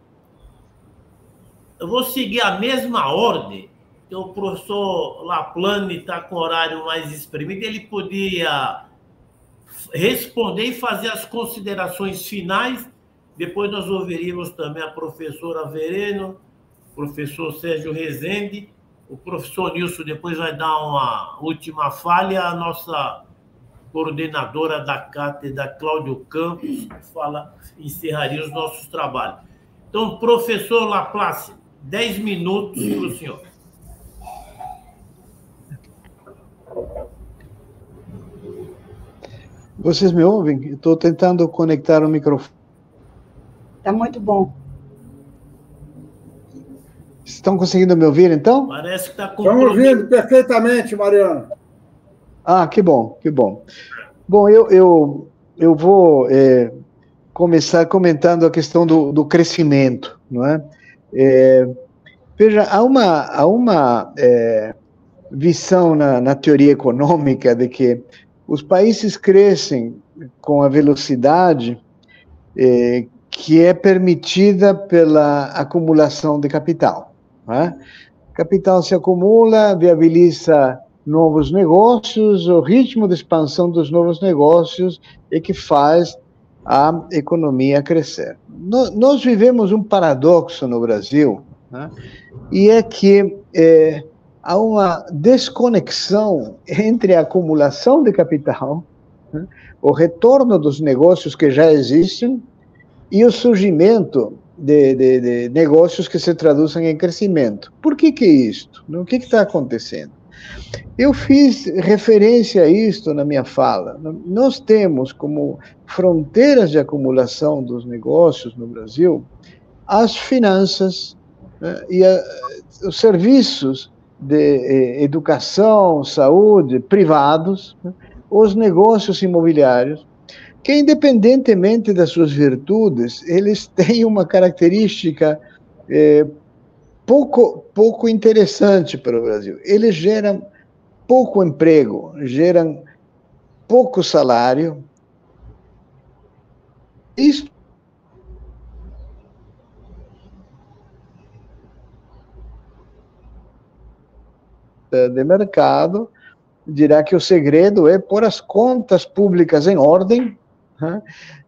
Eu vou seguir a mesma ordem, que o professor Laplane está com horário mais espremido, ele podia responder e fazer as considerações finais depois nós ouviríamos também a professora Vereno, professor Sérgio Rezende, o professor Nilson depois vai dar uma última falha, a nossa coordenadora da cátedra, Cláudio Campos, fala, encerraria os nossos trabalhos. Então, professor Laplace, dez minutos para o senhor. Vocês me ouvem? Estou tentando conectar o microfone. Está muito bom. Estão conseguindo me ouvir, então? Parece que está com. Estamos ouvindo perfeitamente, Mariana. Ah, que bom, que bom. Bom, eu, eu, eu vou é, começar comentando a questão do, do crescimento, não é? é? veja, há uma, há uma é, visão na, na teoria econômica de que os países crescem com a velocidade é, que é permitida pela acumulação de capital. Né? Capital se acumula, viabiliza novos negócios, o ritmo de expansão dos novos negócios é que faz a economia crescer. No, nós vivemos um paradoxo no Brasil, né? e é que é, há uma desconexão entre a acumulação de capital, né? o retorno dos negócios que já existem e o surgimento de, de, de, negócios que se traduzem em crescimento. Por que que isto? O que está acontecendo? Eu fiz referência a isto na minha fala. Nós temos como fronteiras de acumulação dos negócios no Brasil as finanças né, e a, os serviços de eh, educação, saúde, privados, né, os negócios imobiliários que independentemente das suas virtudes, eles [LAUGHS] têm uma característica é, pouco, pouco interessante para o Brasil. Eles geram pouco emprego, geram pouco salário. Isso de mercado dirá que o segredo é pôr as contas públicas em ordem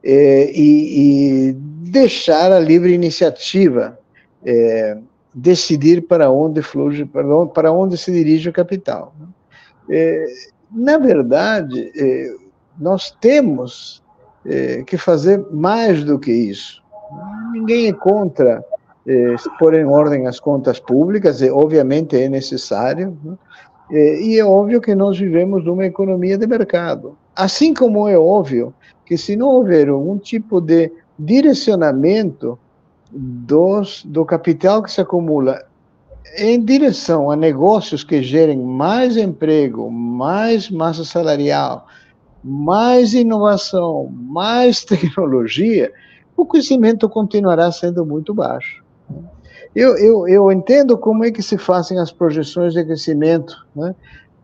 é, e, e, deixar a livre iniciativa é, decidir para onde flui, para onde, para onde se dirige o capital. Né? É, na verdade, é, nós temos é, que fazer mais do que isso. Ninguém é contra pôr em ordem as contas públicas, e obviamente é necessário, né? e é óbvio que nós vivemos numa economia de mercado. Assim como é óbvio que se não houver algum tipo de direcionamento dos, do capital que se acumula em direção a negócios que gerem mais emprego, mais massa salarial, mais inovação, mais [LAUGHS] tecnologia, o crescimento continuará sendo muito baixo. Eu, eu, eu entendo como é que se fazem as projeções de crescimento, né?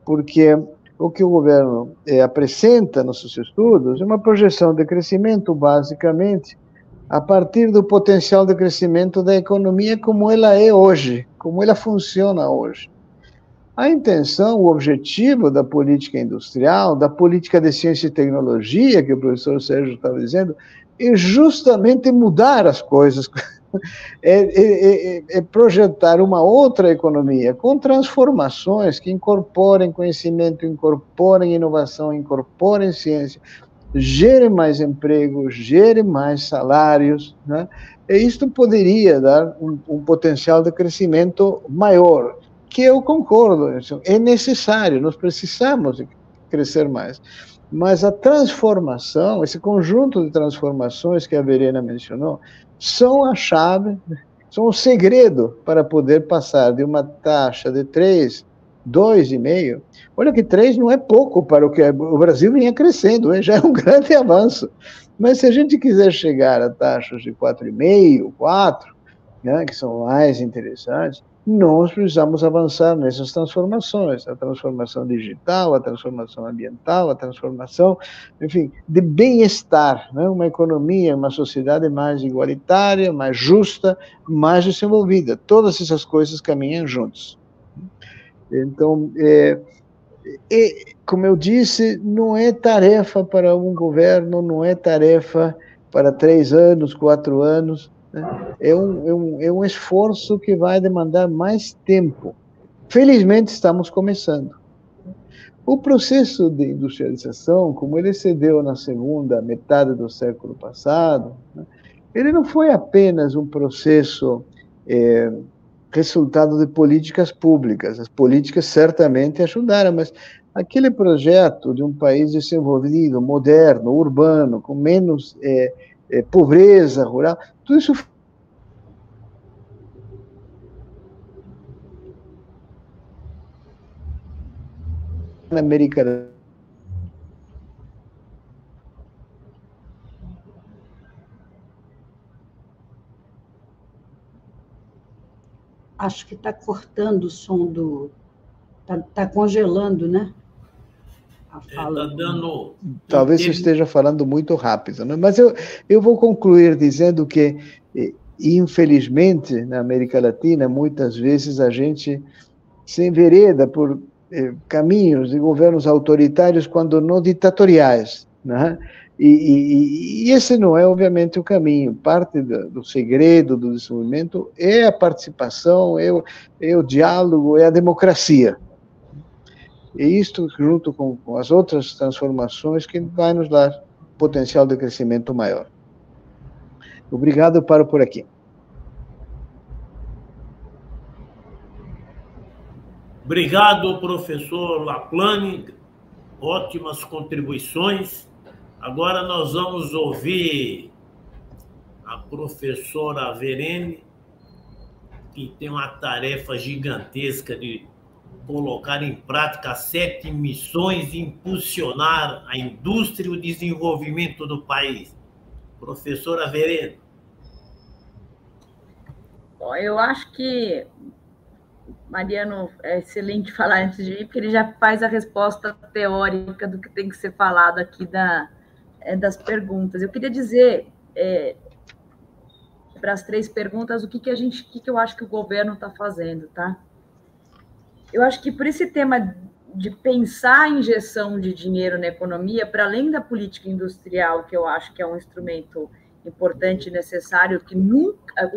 porque o que o governo é, apresenta nos seus estudos é uma projeção de crescimento, basicamente, a partir do potencial de crescimento da economia como ela é hoje, como ela funciona hoje. A intenção, o objetivo da política industrial, da política de ciência e tecnologia, que o professor Sérgio estava dizendo, é justamente mudar as coisas [LAUGHS] [LAUGHS] é, é, é, é, projetar uma outra economia com transformações que incorporem conhecimento, incorporem inovação, incorporem ciência, gerem mais emprego, gerem mais salários, né? E isto poderia dar um, um potencial de crescimento maior, que eu concordo, é necessário, nós precisamos crescer mais. Mas a transformação, esse conjunto de transformações que a Verena mencionou, são a chave, são o segredo para poder passar de uma taxa de 3, 2,5. Olha que 3 não é pouco para o que o Brasil vinha crescendo, já é um [LAUGHS] grande avanço. Mas se a gente quiser chegar a taxas de 4,5, 4, né, que são mais interessantes, nós precisamos avançar nessas transformações, a transformação digital, a transformação ambiental, a transformação, enfim, de bem-estar, né? uma economia, uma sociedade mais igualitária, mais justa, mais desenvolvida. Todas essas coisas caminham juntos. Então, é, é, como eu disse, não é tarefa para um governo, não é tarefa para três anos, quatro anos, É, um, é, um, é um esforço que vai demandar mais tempo. Felizmente, estamos começando. O processo de industrialização, como ele se deu na segunda metade do século passado, né? ele não foi apenas um processo é, resultado de políticas públicas. As políticas certamente ajudaram, mas aquele projeto de um país desenvolvido, moderno, urbano, com menos é, é, pobreza rural, tudo isso na América Acho que está cortando o som do. Está tá congelando, né? A é, fala. Tá dando... Talvez eu esteja falando muito rápido, né? mas eu, eu vou concluir dizendo que, infelizmente, na América Latina, muitas vezes a gente se envereda por eh, caminhos de governos autoritários, quando não ditatoriais. Né? E, e, e, esse não é, obviamente, o caminho. Parte do, do, segredo do desenvolvimento é a participação, é o, é o diálogo, é a democracia. E isto, junto com, com as outras transformações, que vai nos dar potencial de crescimento maior. Obrigado, paro por aqui. Obrigado, professor Laplane. Ótimas contribuições. Agora nós vamos ouvir a professora Verene, que tem uma tarefa gigantesca de colocar em prática sete missões e impulsionar a indústria e o desenvolvimento do país. Professora Verena. Eu acho que Mariano é excelente falar antes de ir, porque ele já faz a resposta teórica do que tem que ser falado aqui da, é, das perguntas. Eu queria dizer é, para as três perguntas o que, que a gente, o que, que eu acho que o governo está fazendo, tá? Eu acho que por esse tema de pensar a injeção de dinheiro na economia, para além da política industrial, que eu acho que é um instrumento importante e necessário, que nunca.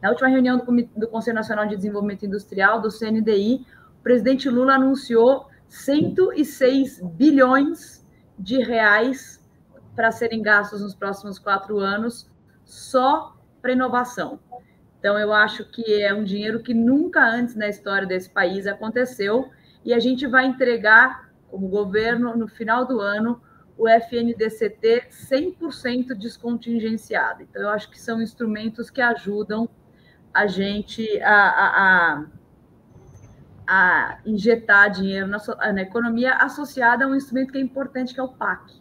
Na última reunião do, do Conselho Nacional de Desenvolvimento Industrial, do CNDI, o presidente Lula anunciou 106 bilhões de reais para serem gastos nos próximos quatro anos só para inovação. Então, eu acho que é um dinheiro que nunca antes na história desse país aconteceu e a gente vai entregar, como governo, no final do ano, o FNDCT 100% descontingenciado. Então, eu acho que são instrumentos que ajudam a gente a, a, a, a injetar dinheiro na, na, economia associada a um instrumento que é importante, que é o PAC.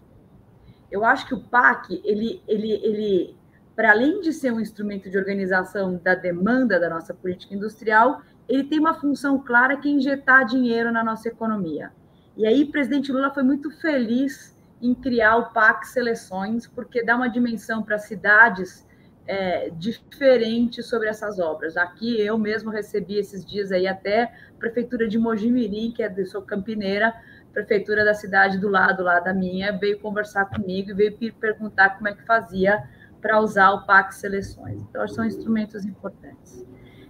Eu acho que o PAC, ele, ele, ele para além de ser um instrumento de organização da demanda da nossa política industrial, ele tem uma função clara que é injetar dinheiro na nossa economia. E aí, o presidente Lula foi muito feliz em criar o PAC Seleções, porque dá uma dimensão para cidades é, diferente sobre essas obras. Aqui eu mesmo recebi esses dias aí até a prefeitura de Mojimirim, que é de sou campineira, prefeitura da cidade do lado lá da minha, veio conversar comigo e veio perguntar como é que fazia para usar o PAC Seleções. Então, são instrumentos importantes.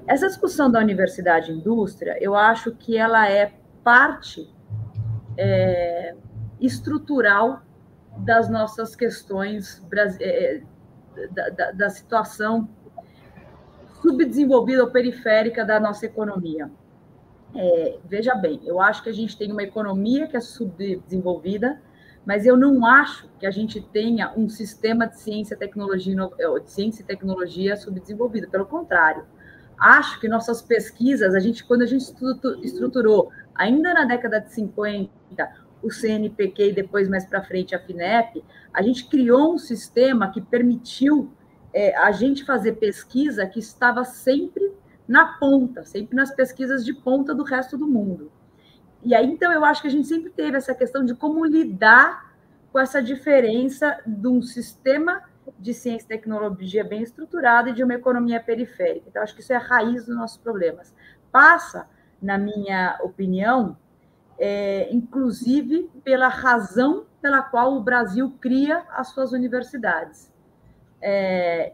Essa discussão da universidade indústria, eu acho que ela é parte é, estrutural das nossas questões é, da, da, da situação subdesenvolvida ou periférica da nossa economia. É, veja bem, eu acho que a gente tem uma economia que é subdesenvolvida, mas eu não acho que a gente tenha um sistema de ciência, tecnologia, é, de ciência e tecnologia subdesenvolvido. Pelo contrário, acho que nossas pesquisas, a gente, quando a gente estruturou, ainda na década de 50, o CNPq e depois mais para frente a FINEP, a gente criou um sistema que permitiu é, a gente fazer pesquisa que estava sempre na ponta, sempre nas pesquisas de ponta do resto do mundo. E aí, então, eu acho que a gente sempre teve essa questão de como lidar com essa diferença de um sistema de ciência e tecnologia bem estruturado e de uma economia periférica. Então, acho que isso é a raiz dos nossos problemas. Passa, na minha opinião, é, inclusive pela razão pela qual o Brasil cria as suas universidades. É,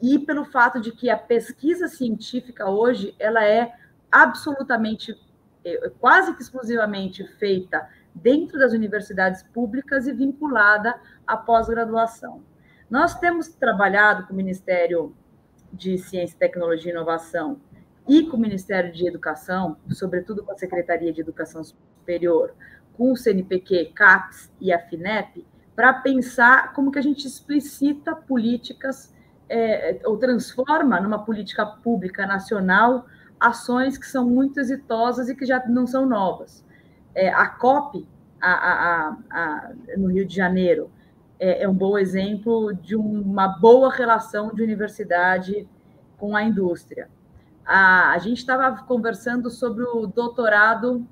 e pelo fato de que a pesquisa científica hoje ela é absolutamente, quase que exclusivamente feita dentro das universidades públicas e vinculada à pós-graduação. Nós temos trabalhado com o Ministério de Ciência, Tecnologia e Inovação e com o Ministério de Educação, sobretudo com a Secretaria de Educação Superior, com o CNPq, CAPES e a FINEP, para pensar como que a gente explicita políticas é, ou transforma numa política pública nacional ações que são muito exitosas e que já não são novas. É, a COP, a, a, a, no Rio de Janeiro, é, é um bom exemplo de uma boa relação de universidade com a indústria. A, a gente estava conversando sobre o doutorado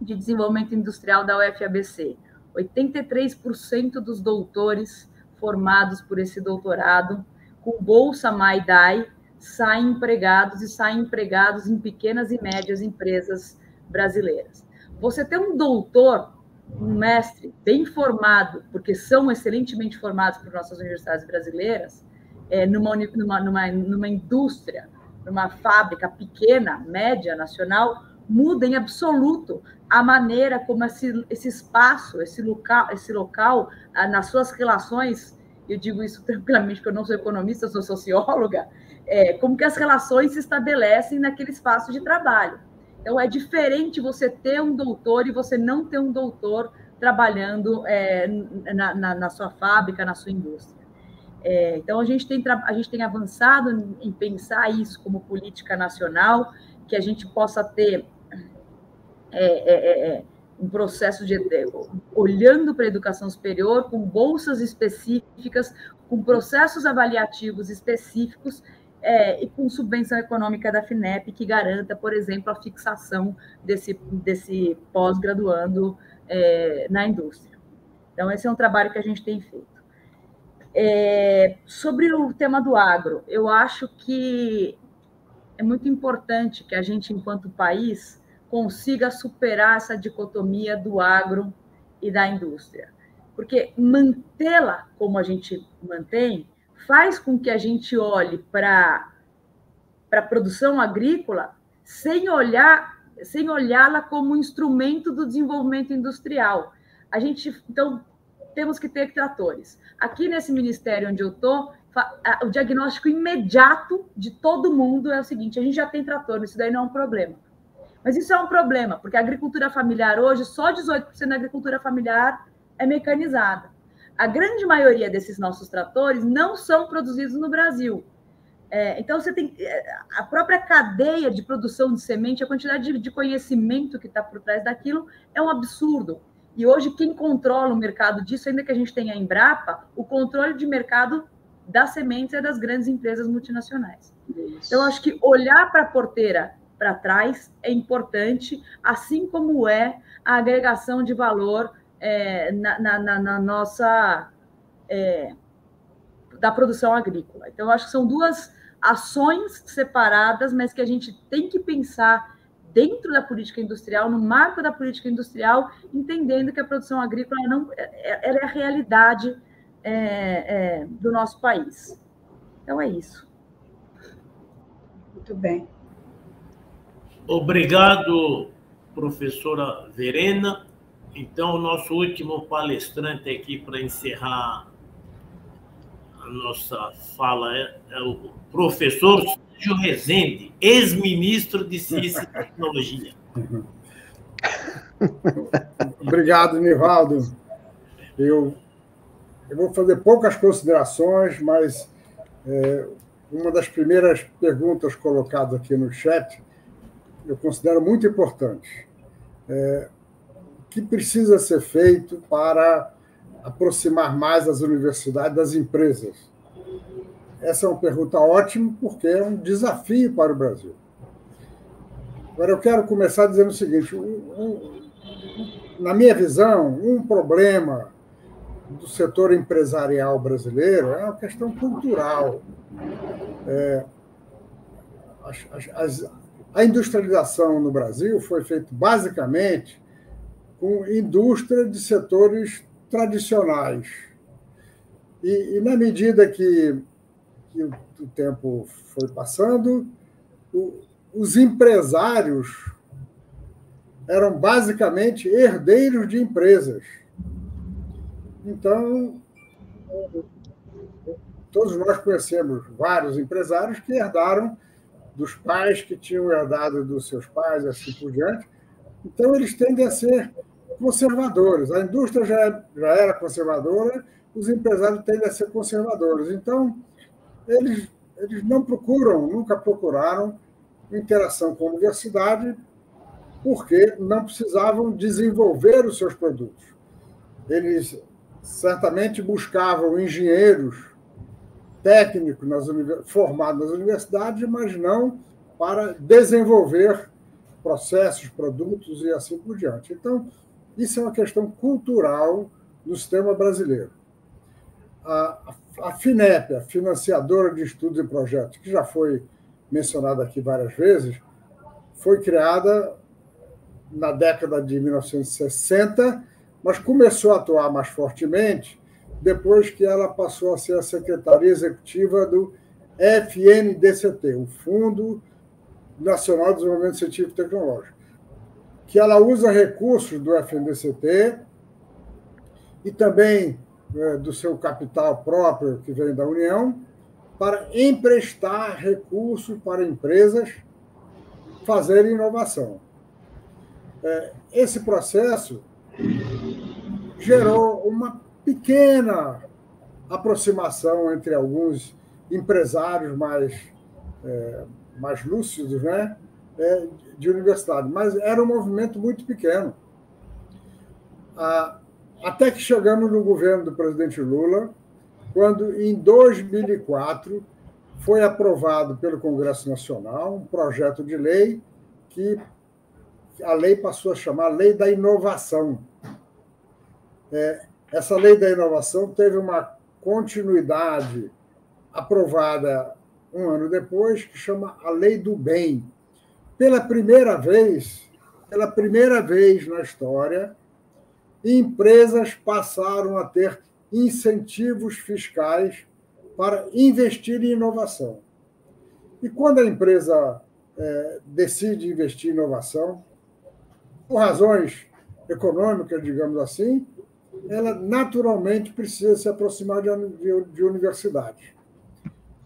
de desenvolvimento industrial da UFABC. 83% dos doutores formados por esse doutorado, com bolsa MyDai, saem empregados e saem empregados em pequenas e médias empresas brasileiras. Você ter um doutor, um mestre bem formado, porque são excelentemente formados por nossas universidades brasileiras, é, numa, numa, numa, numa indústria numa fábrica pequena, média, nacional, muda em absoluto a maneira como esse, esse espaço, esse local, esse local, ah, nas suas relações, eu digo isso [LAUGHS] tranquilamente porque eu não sou economista, sou socióloga, é, como que as relações se estabelecem naquele espaço de trabalho. Então, é diferente você ter um doutor e você não ter um doutor trabalhando é, na, na, na sua fábrica, na sua indústria. É, então, a gente, tem, a gente tem avançado em pensar isso como política nacional, que a gente possa ter é, é, é, é um processo de olhando para a educação superior com bolsas específicas, com processos avaliativos específicos é, e com subvenção econômica da FINEP que garanta, por exemplo, a fixação desse, desse pós-graduando é, na indústria. Então, esse é um trabalho que a gente tem feito. É, sobre o tema do agro, eu acho que é muito importante que a gente, enquanto país, consiga superar essa dicotomia do agro e da indústria. Porque mantê-la como a gente mantém faz com que a gente olhe para a produção agrícola sem olhar sem olhá-la como instrumento do desenvolvimento industrial. A gente, então, temos que ter tratores. Aqui nesse ministério onde eu estou, o diagnóstico imediato de todo mundo é o seguinte: a gente já tem trator, isso daí não é um problema. Mas isso é um problema, porque a agricultura familiar hoje, só 18% da agricultura familiar é mecanizada. A grande maioria desses nossos tratores não são produzidos no Brasil. É, então, você tem é, a própria cadeia de produção de semente, a quantidade de, de conhecimento que está por trás daquilo é um absurdo. E hoje, quem controla o mercado disso, ainda que a gente tenha a Embrapa, o controle de mercado das sementes é das grandes empresas multinacionais. Isso. Então, acho que olhar para a porteira para trás é importante, assim como é a agregação de valor é, na, na, na, nossa é, da produção agrícola. Então, acho que são duas ações separadas, mas que a gente tem que pensar dentro da política industrial, no marco da política industrial, entendendo que a produção agrícola não, é, ela é a realidade é, é, do nosso país. Então é isso. Muito bem. Obrigado, professora Verena. Então, o nosso último palestrante aqui para encerrar a nossa fala é, é o professor Sérgio Rezende, ex-ministro de Ciência e Tecnologia. [LAUGHS] Obrigado, Nivaldo. Eu, eu vou fazer poucas considerações, mas é, uma das primeiras perguntas colocadas aqui no chat eu considero muito importante. É, que precisa ser feito para aproximar mais as universidades das empresas? Essa é uma pergunta ótima, porque é um desafio para o Brasil. Agora, eu quero começar dizendo o seguinte: um, um, na minha visão, um problema do setor empresarial brasileiro é uma questão cultural. É, a industrialização no Brasil foi feita basicamente com indústria de setores tradicionais. E, e na medida que, que o, tempo foi passando, o, os empresários eram basicamente herdeiros de empresas. Então, todos nós conhecemos vários empresários que herdaram dos pais que tinham herdado dos seus pais, assim por diante. Então, eles tendem a ser conservadores. A indústria já, já era conservadora, os empresários tendem a ser conservadores. Então, eles, eles não procuram, nunca procuraram interação com a universidade, porque não precisavam desenvolver os seus produtos. Eles certamente buscavam engenheiros técnicos nas formados nas universidades, mas não para desenvolver processos, produtos e assim por diante. Então, isso é uma questão cultural no sistema brasileiro. A, a FINEP, a Financiadora de Estudos e Projetos, que já foi mencionada aqui várias vezes, foi criada na década de 1960, mas começou a atuar mais fortemente depois que ela passou a ser a secretaria executiva do FNDCT, o Fundo Nacional de Desenvolvimento Científico e Tecnológico que ela usa recursos do FNDCT e também é, do seu capital próprio, que vem da União, para emprestar recursos para empresas fazerem inovação. É, esse processo gerou uma pequena aproximação entre alguns empresários mais, é, mais lúcidos, né? De universidade, mas era um movimento muito pequeno. Até que chegamos no governo do presidente Lula, quando, em 2004, foi aprovado pelo Congresso Nacional um projeto de lei que a lei passou a chamar Lei da Inovação. É, essa Lei da Inovação teve uma continuidade aprovada um ano depois, que chama a Lei do Bem, pela primeira vez, pela primeira vez na história, empresas passaram a ter incentivos fiscais para investir em inovação. E quando a empresa é, decide investir em inovação, por razões econômicas, digamos assim, ela naturalmente precisa se aproximar de, de, de universidades.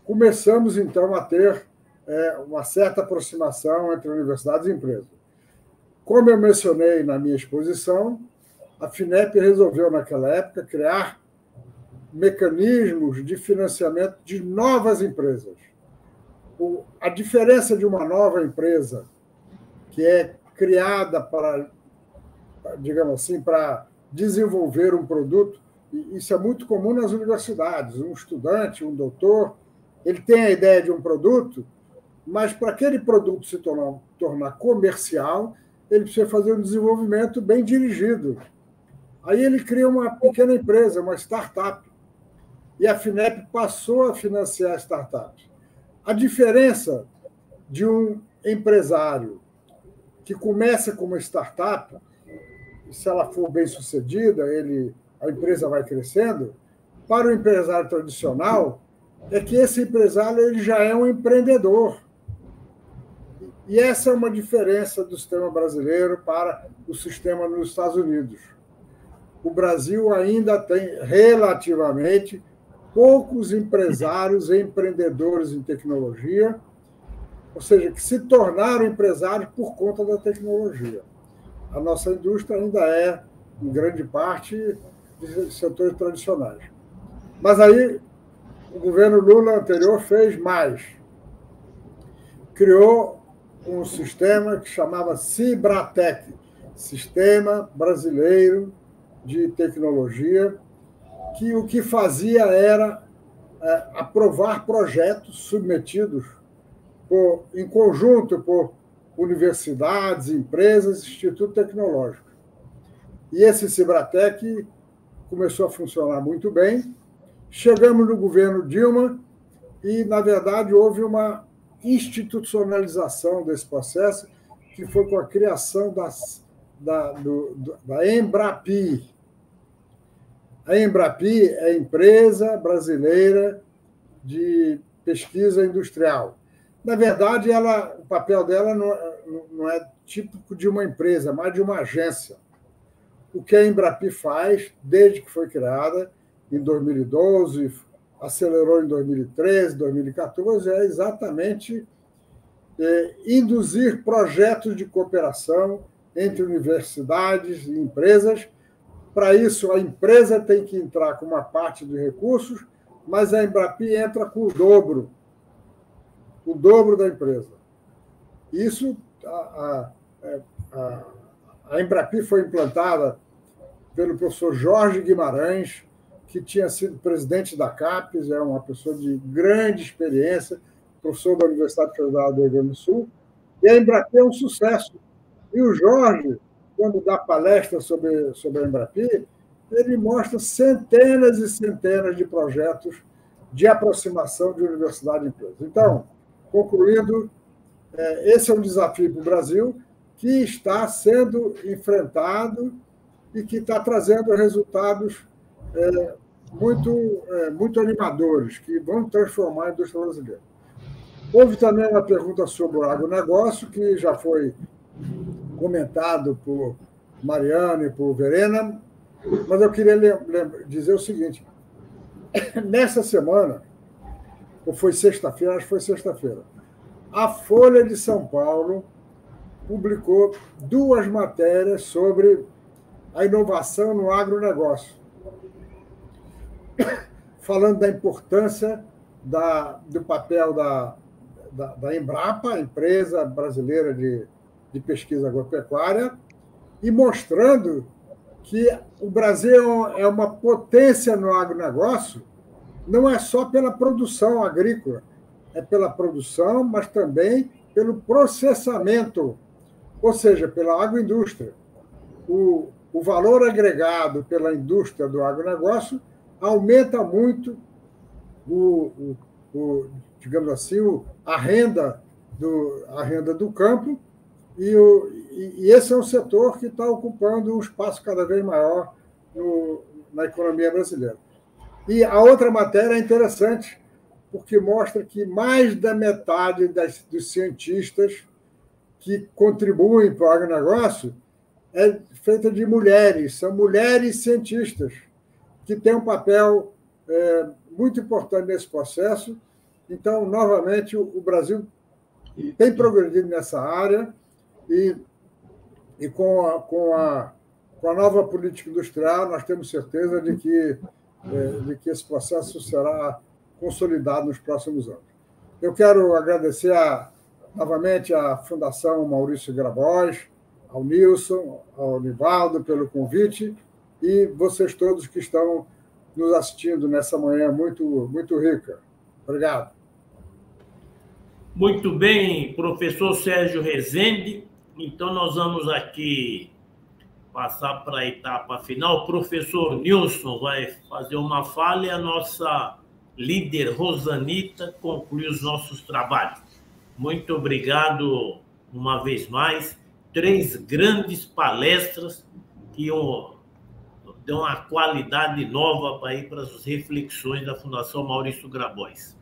Começamos, então, a ter é, uma certa aproximação entre universidades e empresas. Como eu mencionei na minha exposição, a FINEP resolveu, naquela época, criar mecanismos de financiamento de novas empresas. O, a diferença de uma nova empresa que é criada para, digamos assim, para desenvolver um produto, isso é muito comum nas universidades. Um estudante, um doutor, ele tem a ideia de um produto, mas para aquele produto se tornar, tornar comercial, ele precisa fazer um desenvolvimento bem dirigido. Aí ele cria uma pequena empresa, uma startup. E a FINEP passou a financiar startups. A diferença de um empresário que começa com uma startup, se ela for bem sucedida, ele, a empresa vai crescendo, para o empresário tradicional, é que esse empresário ele já é um empreendedor. E essa é uma diferença do sistema brasileiro para o sistema nos Estados Unidos. O Brasil ainda tem relativamente poucos empresários e empreendedores em tecnologia, ou seja, que se tornaram empresários por conta da tecnologia. A nossa indústria ainda é, em grande parte, de setores tradicionais. Mas aí o governo Lula anterior fez mais. Criou um sistema que chamava Cibratec, Sistema Brasileiro de Tecnologia, que o que fazia era é, aprovar projetos submetidos por, em conjunto por universidades, empresas, instituto tecnológico. E esse Cibratec começou a funcionar muito bem. Chegamos no governo Dilma e, na verdade, houve uma institucionalização desse processo, que foi com a criação das, da, do, da Embrapi. A Embrapi é a empresa brasileira de pesquisa industrial. Na verdade, ela, o papel dela não, não é típico de uma empresa, mas de uma agência. O que a Embrapi faz, desde que foi criada, em 2012, acelerou em 2013, 2014, é exatamente é, induzir projetos de cooperação entre universidades e empresas. Para isso, a empresa tem que entrar com uma parte dos recursos, mas a Embrapi entra com o dobro o dobro da empresa. Isso, a, a, é, a, a Embrapi foi implantada pelo professor Jorge Guimarães, que tinha sido presidente da CAPES, é uma pessoa de grande experiência, professor da Universidade Federal do Rio Grande do Sul, e a Embrapi é um sucesso. E o Jorge, quando dá palestra sobre, sobre a Embrapi, ele mostra centenas e centenas de projetos de aproximação de universidade e empresa. Então, concluindo, é, esse é um desafio para o Brasil que está sendo enfrentado e que está trazendo resultados é, muito, é, muito animadores, que vão transformar a indústria brasileira. Houve também uma pergunta sobre o agronegócio, que já foi comentado por Mariana e por Verena, mas eu queria dizer o seguinte: [COUGHS] nessa semana, ou foi sexta-feira, acho que foi sexta-feira, a Folha de São Paulo publicou duas matérias sobre a inovação no agronegócio falando da importância da, do papel da, da, da Embrapa, empresa brasileira de, de pesquisa agropecuária, e mostrando que o Brasil é uma potência no agronegócio, não é só pela produção agrícola, é pela produção, mas também pelo processamento, ou seja, pela agroindústria. O, o valor agregado pela indústria do agronegócio aumenta muito o, o, o digamos assim, o, a renda do a renda do campo e, o, e, esse é um setor que está ocupando um espaço cada vez maior no, na economia brasileira. E a outra matéria é interessante, porque mostra que mais da metade das, dos cientistas que contribuem para o agronegócio é feita de mulheres, são mulheres cientistas, que têm um papel é, muito importante nesse processo. Então, novamente, o, o Brasil tem progredido nessa área e, e com, a, com, a, com a nova política industrial, nós temos certeza de que, é, de que esse processo será consolidado nos próximos anos. Eu quero agradecer a, novamente à Fundação Maurício Grabois, ao Nilson, ao Nivaldo pelo convite e vocês todos que estão nos assistindo nessa manhã muito, muito rica. Obrigado. Muito bem, professor Sérgio Rezende. Então, nós vamos aqui passar para a etapa final. O professor Nilson vai fazer uma fala e a nossa líder Rosanita conclui os nossos trabalhos. Muito obrigado uma vez mais. Três grandes palestras que dão uma qualidade nova para ir para as reflexões da Fundação Maurício Grabois.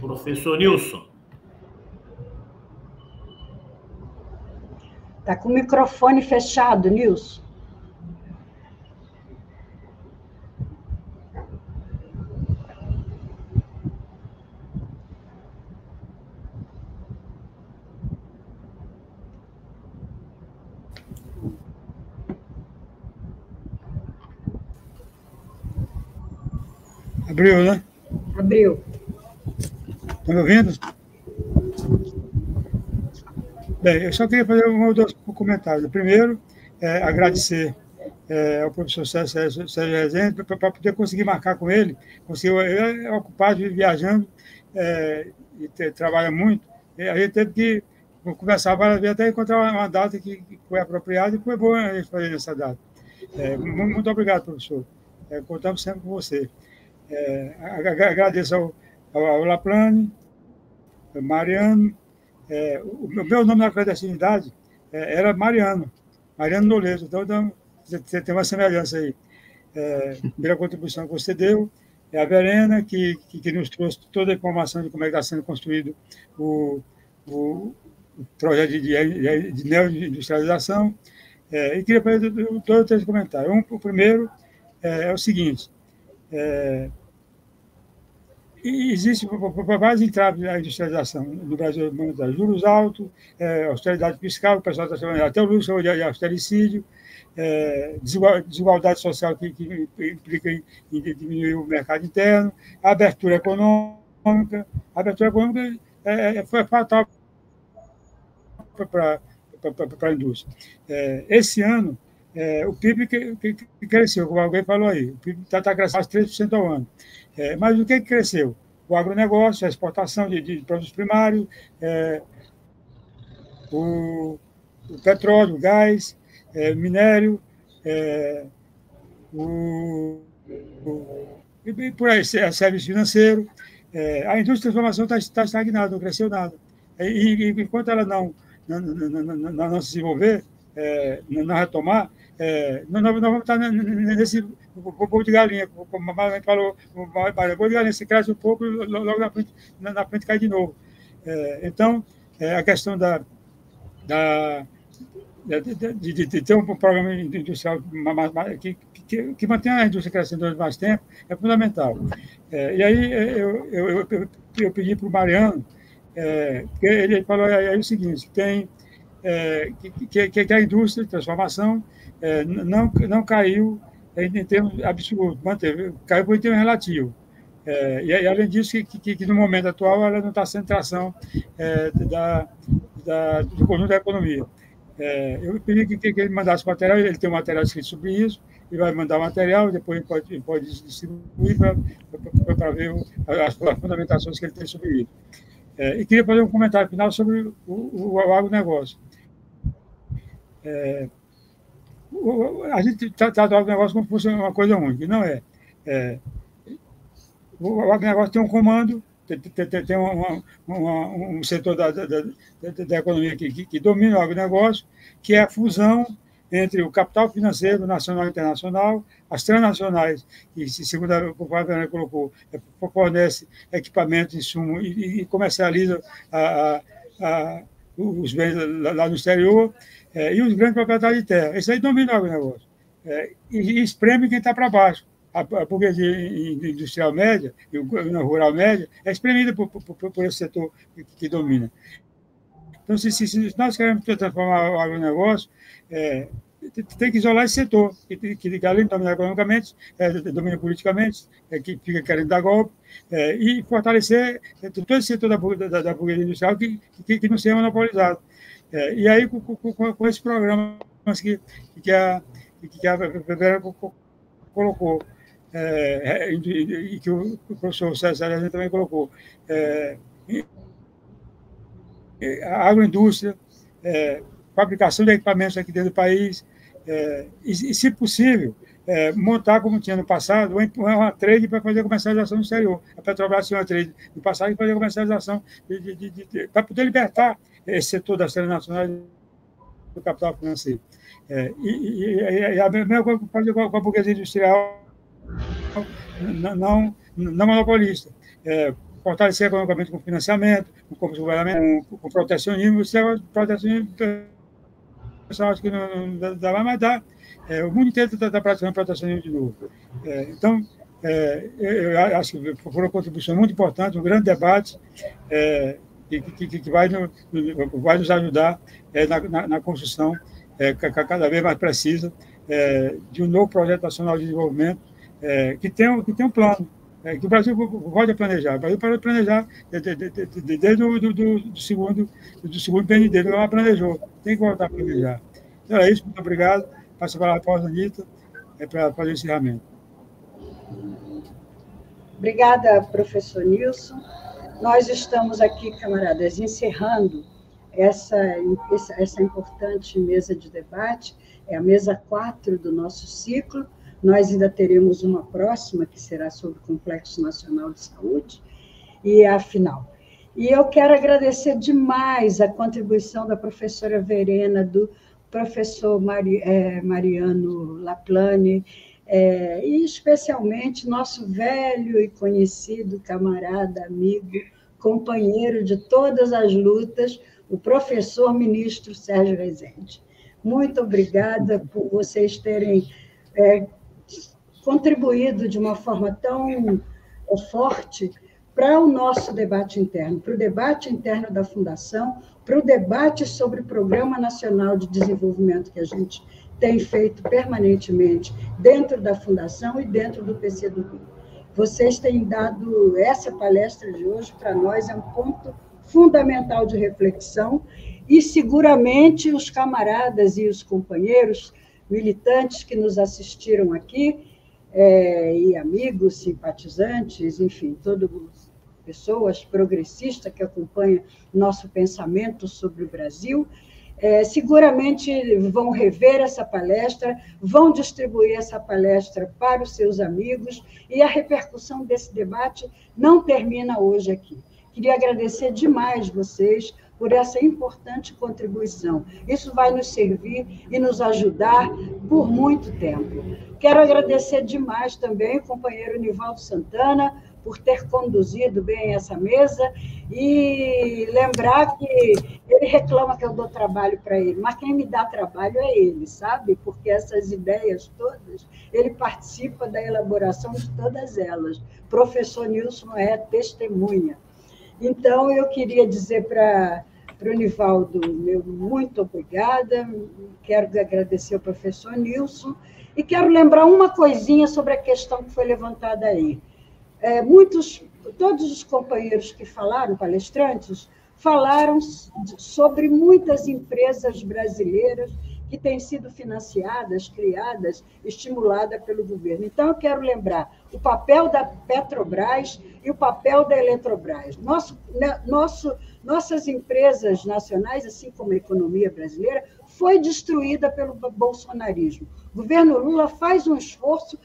Professor Nilson. Está com o microfone fechado, Nilson. Abriu, né? Abriu. Estão me ouvindo? Bem, eu só queria fazer um ou dois comentários. Primeiro, é, agradecer é, ao professor Sérgio, Sérgio Rezende para poder conseguir marcar com ele. Conseguiu, ele é ocupado viajando é, e te, trabalha muito. E a gente teve que conversar várias vezes até encontrar uma, data que, que, foi apropriada e foi bom a gente fazer essa data. É, muito, muito, obrigado, professor. É, contamos sempre com você. É, agradeço ao, ao, ao Laplane, ao Mariano. É, o meu nome na clandestinidade é, era Mariano, Mariano Noleto. Então, então, você tem uma semelhança aí. É, primeira contribuição que você deu é a Verena, que, que, que, nos trouxe toda a informação de como é está sendo construído o, o, o projeto de, de, de neoindustrialização. É, e queria fazer dois três comentários. Um, o primeiro é, é o seguinte: é, e existe vários entraves na industrialização no Brasil, juros altos, é, austeridade fiscal, o pessoal está chamando até o luxo de austericídio, é, desigualdade social que, que implica em, em, diminuir o mercado interno, abertura econômica. A abertura econômica é, é foi fatal para a indústria. É, esse ano, é, o PIB que, que, que, cresceu, como alguém falou aí, o PIB está tá crescendo quase 3% ao ano. É, mas o que, cresceu? O agronegócio, a exportação de, de produtos primários, é, o, o, petróleo, o gás, é, minério, é, o, o, e por aí, serviço financeiro. É, a indústria de transformação está tá estagnada, não cresceu nada. E, e, enquanto ela não, não, não, não, não se desenvolver, é, não retomar, é, nós, nós, vamos estar nesse bolo de galinha, como a falou, bolo de galinha se cresce um pouco, logo na frente, na frente cai de novo. É, então, é, a questão da, da de, de, de, ter um programa industrial que, que, que mantenha a indústria crescendo durante mais tempo é fundamental. É, e aí eu, eu, eu, eu pedi para o Mariano, é, ele falou aí o seguinte, tem é, que, que, que, a indústria de transformação é, não, não caiu em, termos absolutos, manteve, caiu por termos relativos. É, e, além disso, que, que, que, no momento atual ela não está sendo tração é, da, da, do conjunto da economia. É, eu pedi que, que, ele mandasse material, ele tem um material escrito sobre isso, ele vai mandar o material, depois ele pode, pode distribuir para ver as, as, fundamentações que ele tem sobre isso. É, e queria fazer um comentário final sobre o, o, o agronegócio. É, a gente trata o agronegócio como se fosse uma coisa única, não é. é o agronegócio tem um comando, tem, tem uma, uma, um setor da, da, da, da economia que, que, que, domina o agronegócio, que é a fusão entre o capital financeiro nacional e internacional, as transnacionais, que, segundo a Fernanda colocou, é, fornece equipamentos, insumos e, e comercializa a, a, a, os bens lá no exterior, é, e os grandes proprietários de terra. Isso aí domina o agronegócio. É, e espreme quem está para baixo a, a burguesia industrial média e o rural média é espremida por, por, por esse setor que, que domina. Então, se, se, se, nós queremos transformar o agronegócio, é, tem que isolar esse setor, que, que, além de dominar economicamente, é, domina politicamente, é, que fica querendo dar golpe, é, e fortalecer todo esse setor da, da, da burguesia industrial que, que, que não seja monopolizado. É, e aí, com, com, com esse programa que, que a, que a Vera colocou, é, e que o professor César também colocou, é, a agroindústria, é, fabricação de equipamentos aqui dentro do país, é, e, se possível, é, montar, como tinha no passado, uma, trade para fazer comercialização no exterior. A Petrobras tinha uma trade no passado para fazer comercialização, para poder libertar esse setor das transnacionais do capital financeiro. É, e, e, e, a mesma coisa fazer com a burguesia industrial não, não, não monopolista. É, fortalecer economicamente com financiamento, com com, com protecionismo. Se é protecionismo, o pessoal acha que não, não dá mais, dar. É, o mundo inteiro está tá praticando protecionismo de novo. É, então, é, eu acho que foi uma contribuição muito importante, um grande debate é, que, que, que vai, no, vai, nos ajudar é, na, na, na, construção é, cada vez mais precisa de um novo projeto nacional de desenvolvimento que, tem, que tem um plano, é, que o Brasil pode planejar. O Brasil pode planejar desde o do, do, do, segundo, do segundo PND, ela planejou. Tem que voltar a planejar. Então é isso, muito obrigado. Passo a palavra para a Anitta é, para fazer o encerramento. Obrigada, professor Nilson. Nós estamos aqui, camaradas, encerrando essa, essa importante mesa de debate, é a mesa 4 do nosso ciclo nós ainda teremos uma próxima, que será sobre o Complexo Nacional de Saúde, e a final. E eu quero agradecer demais a contribuição da professora Verena, do professor Mari, é, Mariano Laplane, é, e especialmente nosso velho e conhecido camarada, amigo, companheiro de todas as lutas, o professor ministro Sérgio Rezende. Muito obrigada por vocês terem é, contribuído de uma forma tão é, forte para o nosso debate interno, para o debate interno da Fundação, para o debate sobre o Programa Nacional de Desenvolvimento que a gente tem feito permanentemente dentro da Fundação e dentro do PCdoB. Vocês têm dado essa palestra de hoje para nós é um ponto fundamental de reflexão e seguramente os camaradas e os companheiros militantes que nos assistiram aqui é, e amigos, simpatizantes, enfim, todo pessoas progressistas que acompanham nosso pensamento sobre o Brasil, é, seguramente vão rever essa palestra, vão distribuir essa palestra para os seus amigos, e a repercussão desse debate não termina hoje aqui. Queria agradecer demais vocês por essa importante contribuição. Isso vai nos servir e nos ajudar por muito tempo. Quero agradecer demais também o companheiro Nivaldo Santana por ter conduzido bem essa mesa e lembrar que ele reclama que eu dou trabalho para ele, mas quem me dá trabalho é ele, sabe? Porque essas ideias todas, ele participa da elaboração de todas elas. Professor Nilson é testemunha. Então, eu queria dizer para para o Nivaldo, meu muito obrigada. Quero agradecer ao professor Nilson e quero lembrar uma coisinha sobre a questão que foi levantada aí. É, muitos, todos os companheiros que falaram, palestrantes, falaram sobre muitas empresas brasileiras que têm sido financiadas, criadas, estimuladas pelo governo. Então, eu quero lembrar o papel da Petrobras e o papel da Eletrobras. Nosso, né, nosso nossas empresas nacionais, assim como a economia brasileira, foi destruída pelo bolsonarismo. O governo Lula faz um esforço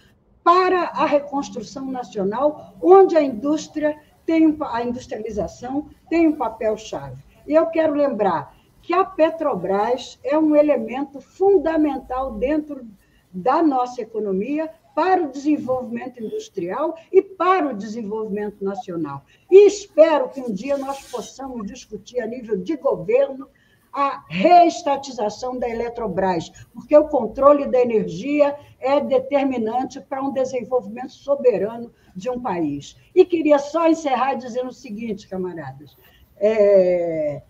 para a reconstrução nacional, onde a indústria tem a industrialização tem um papel-chave. E eu quero lembrar que a Petrobras é um elemento fundamental dentro da nossa economia para o desenvolvimento industrial e para o desenvolvimento nacional. E espero que um dia nós possamos discutir a nível de governo a reestatização da Eletrobras, porque o controle da energia é determinante para um desenvolvimento soberano de um país. E queria só encerrar dizendo o seguinte, camaradas. É,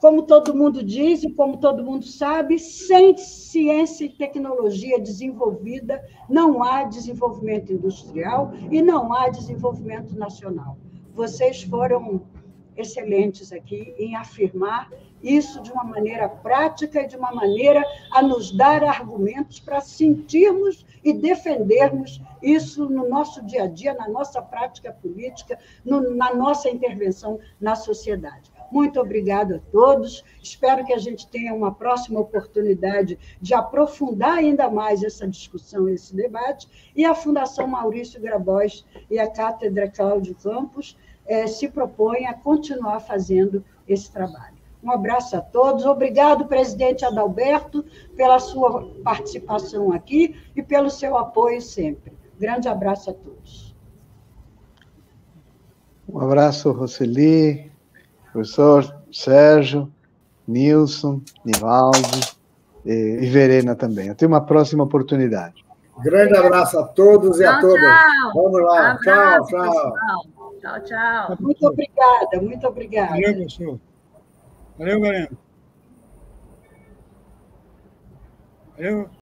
como todo mundo diz e como todo mundo sabe, sem ciência e tecnologia desenvolvida, não há desenvolvimento industrial e não há desenvolvimento nacional. Vocês foram excelentes aqui em afirmar isso de uma maneira prática e de uma maneira a nos dar argumentos para sentirmos e defendermos isso no nosso dia a dia, na nossa prática política, no, na nossa intervenção na sociedade. Muito obrigada a todos. Espero que a gente tenha uma próxima oportunidade de aprofundar ainda mais essa discussão, esse debate. E a Fundação Maurício Grabois e a Cátedra Cláudio Campos eh, se propõem a continuar fazendo esse trabalho. Um abraço a todos. Obrigado, presidente Adalberto, pela sua participação aqui e pelo seu apoio sempre. Grande abraço a todos. Um abraço, Roseli, professor Sérgio, Nilson, Nivaldo e, Verena também. Até uma próxima oportunidade. Grande abraço a todos e tchau, a todas. Tchau. Vamos lá. Abraço, tchau, tchau. Tchau, tchau. Muito obrigada, muito obrigada. Valeu, professor. Valeu, Verena. Valeu.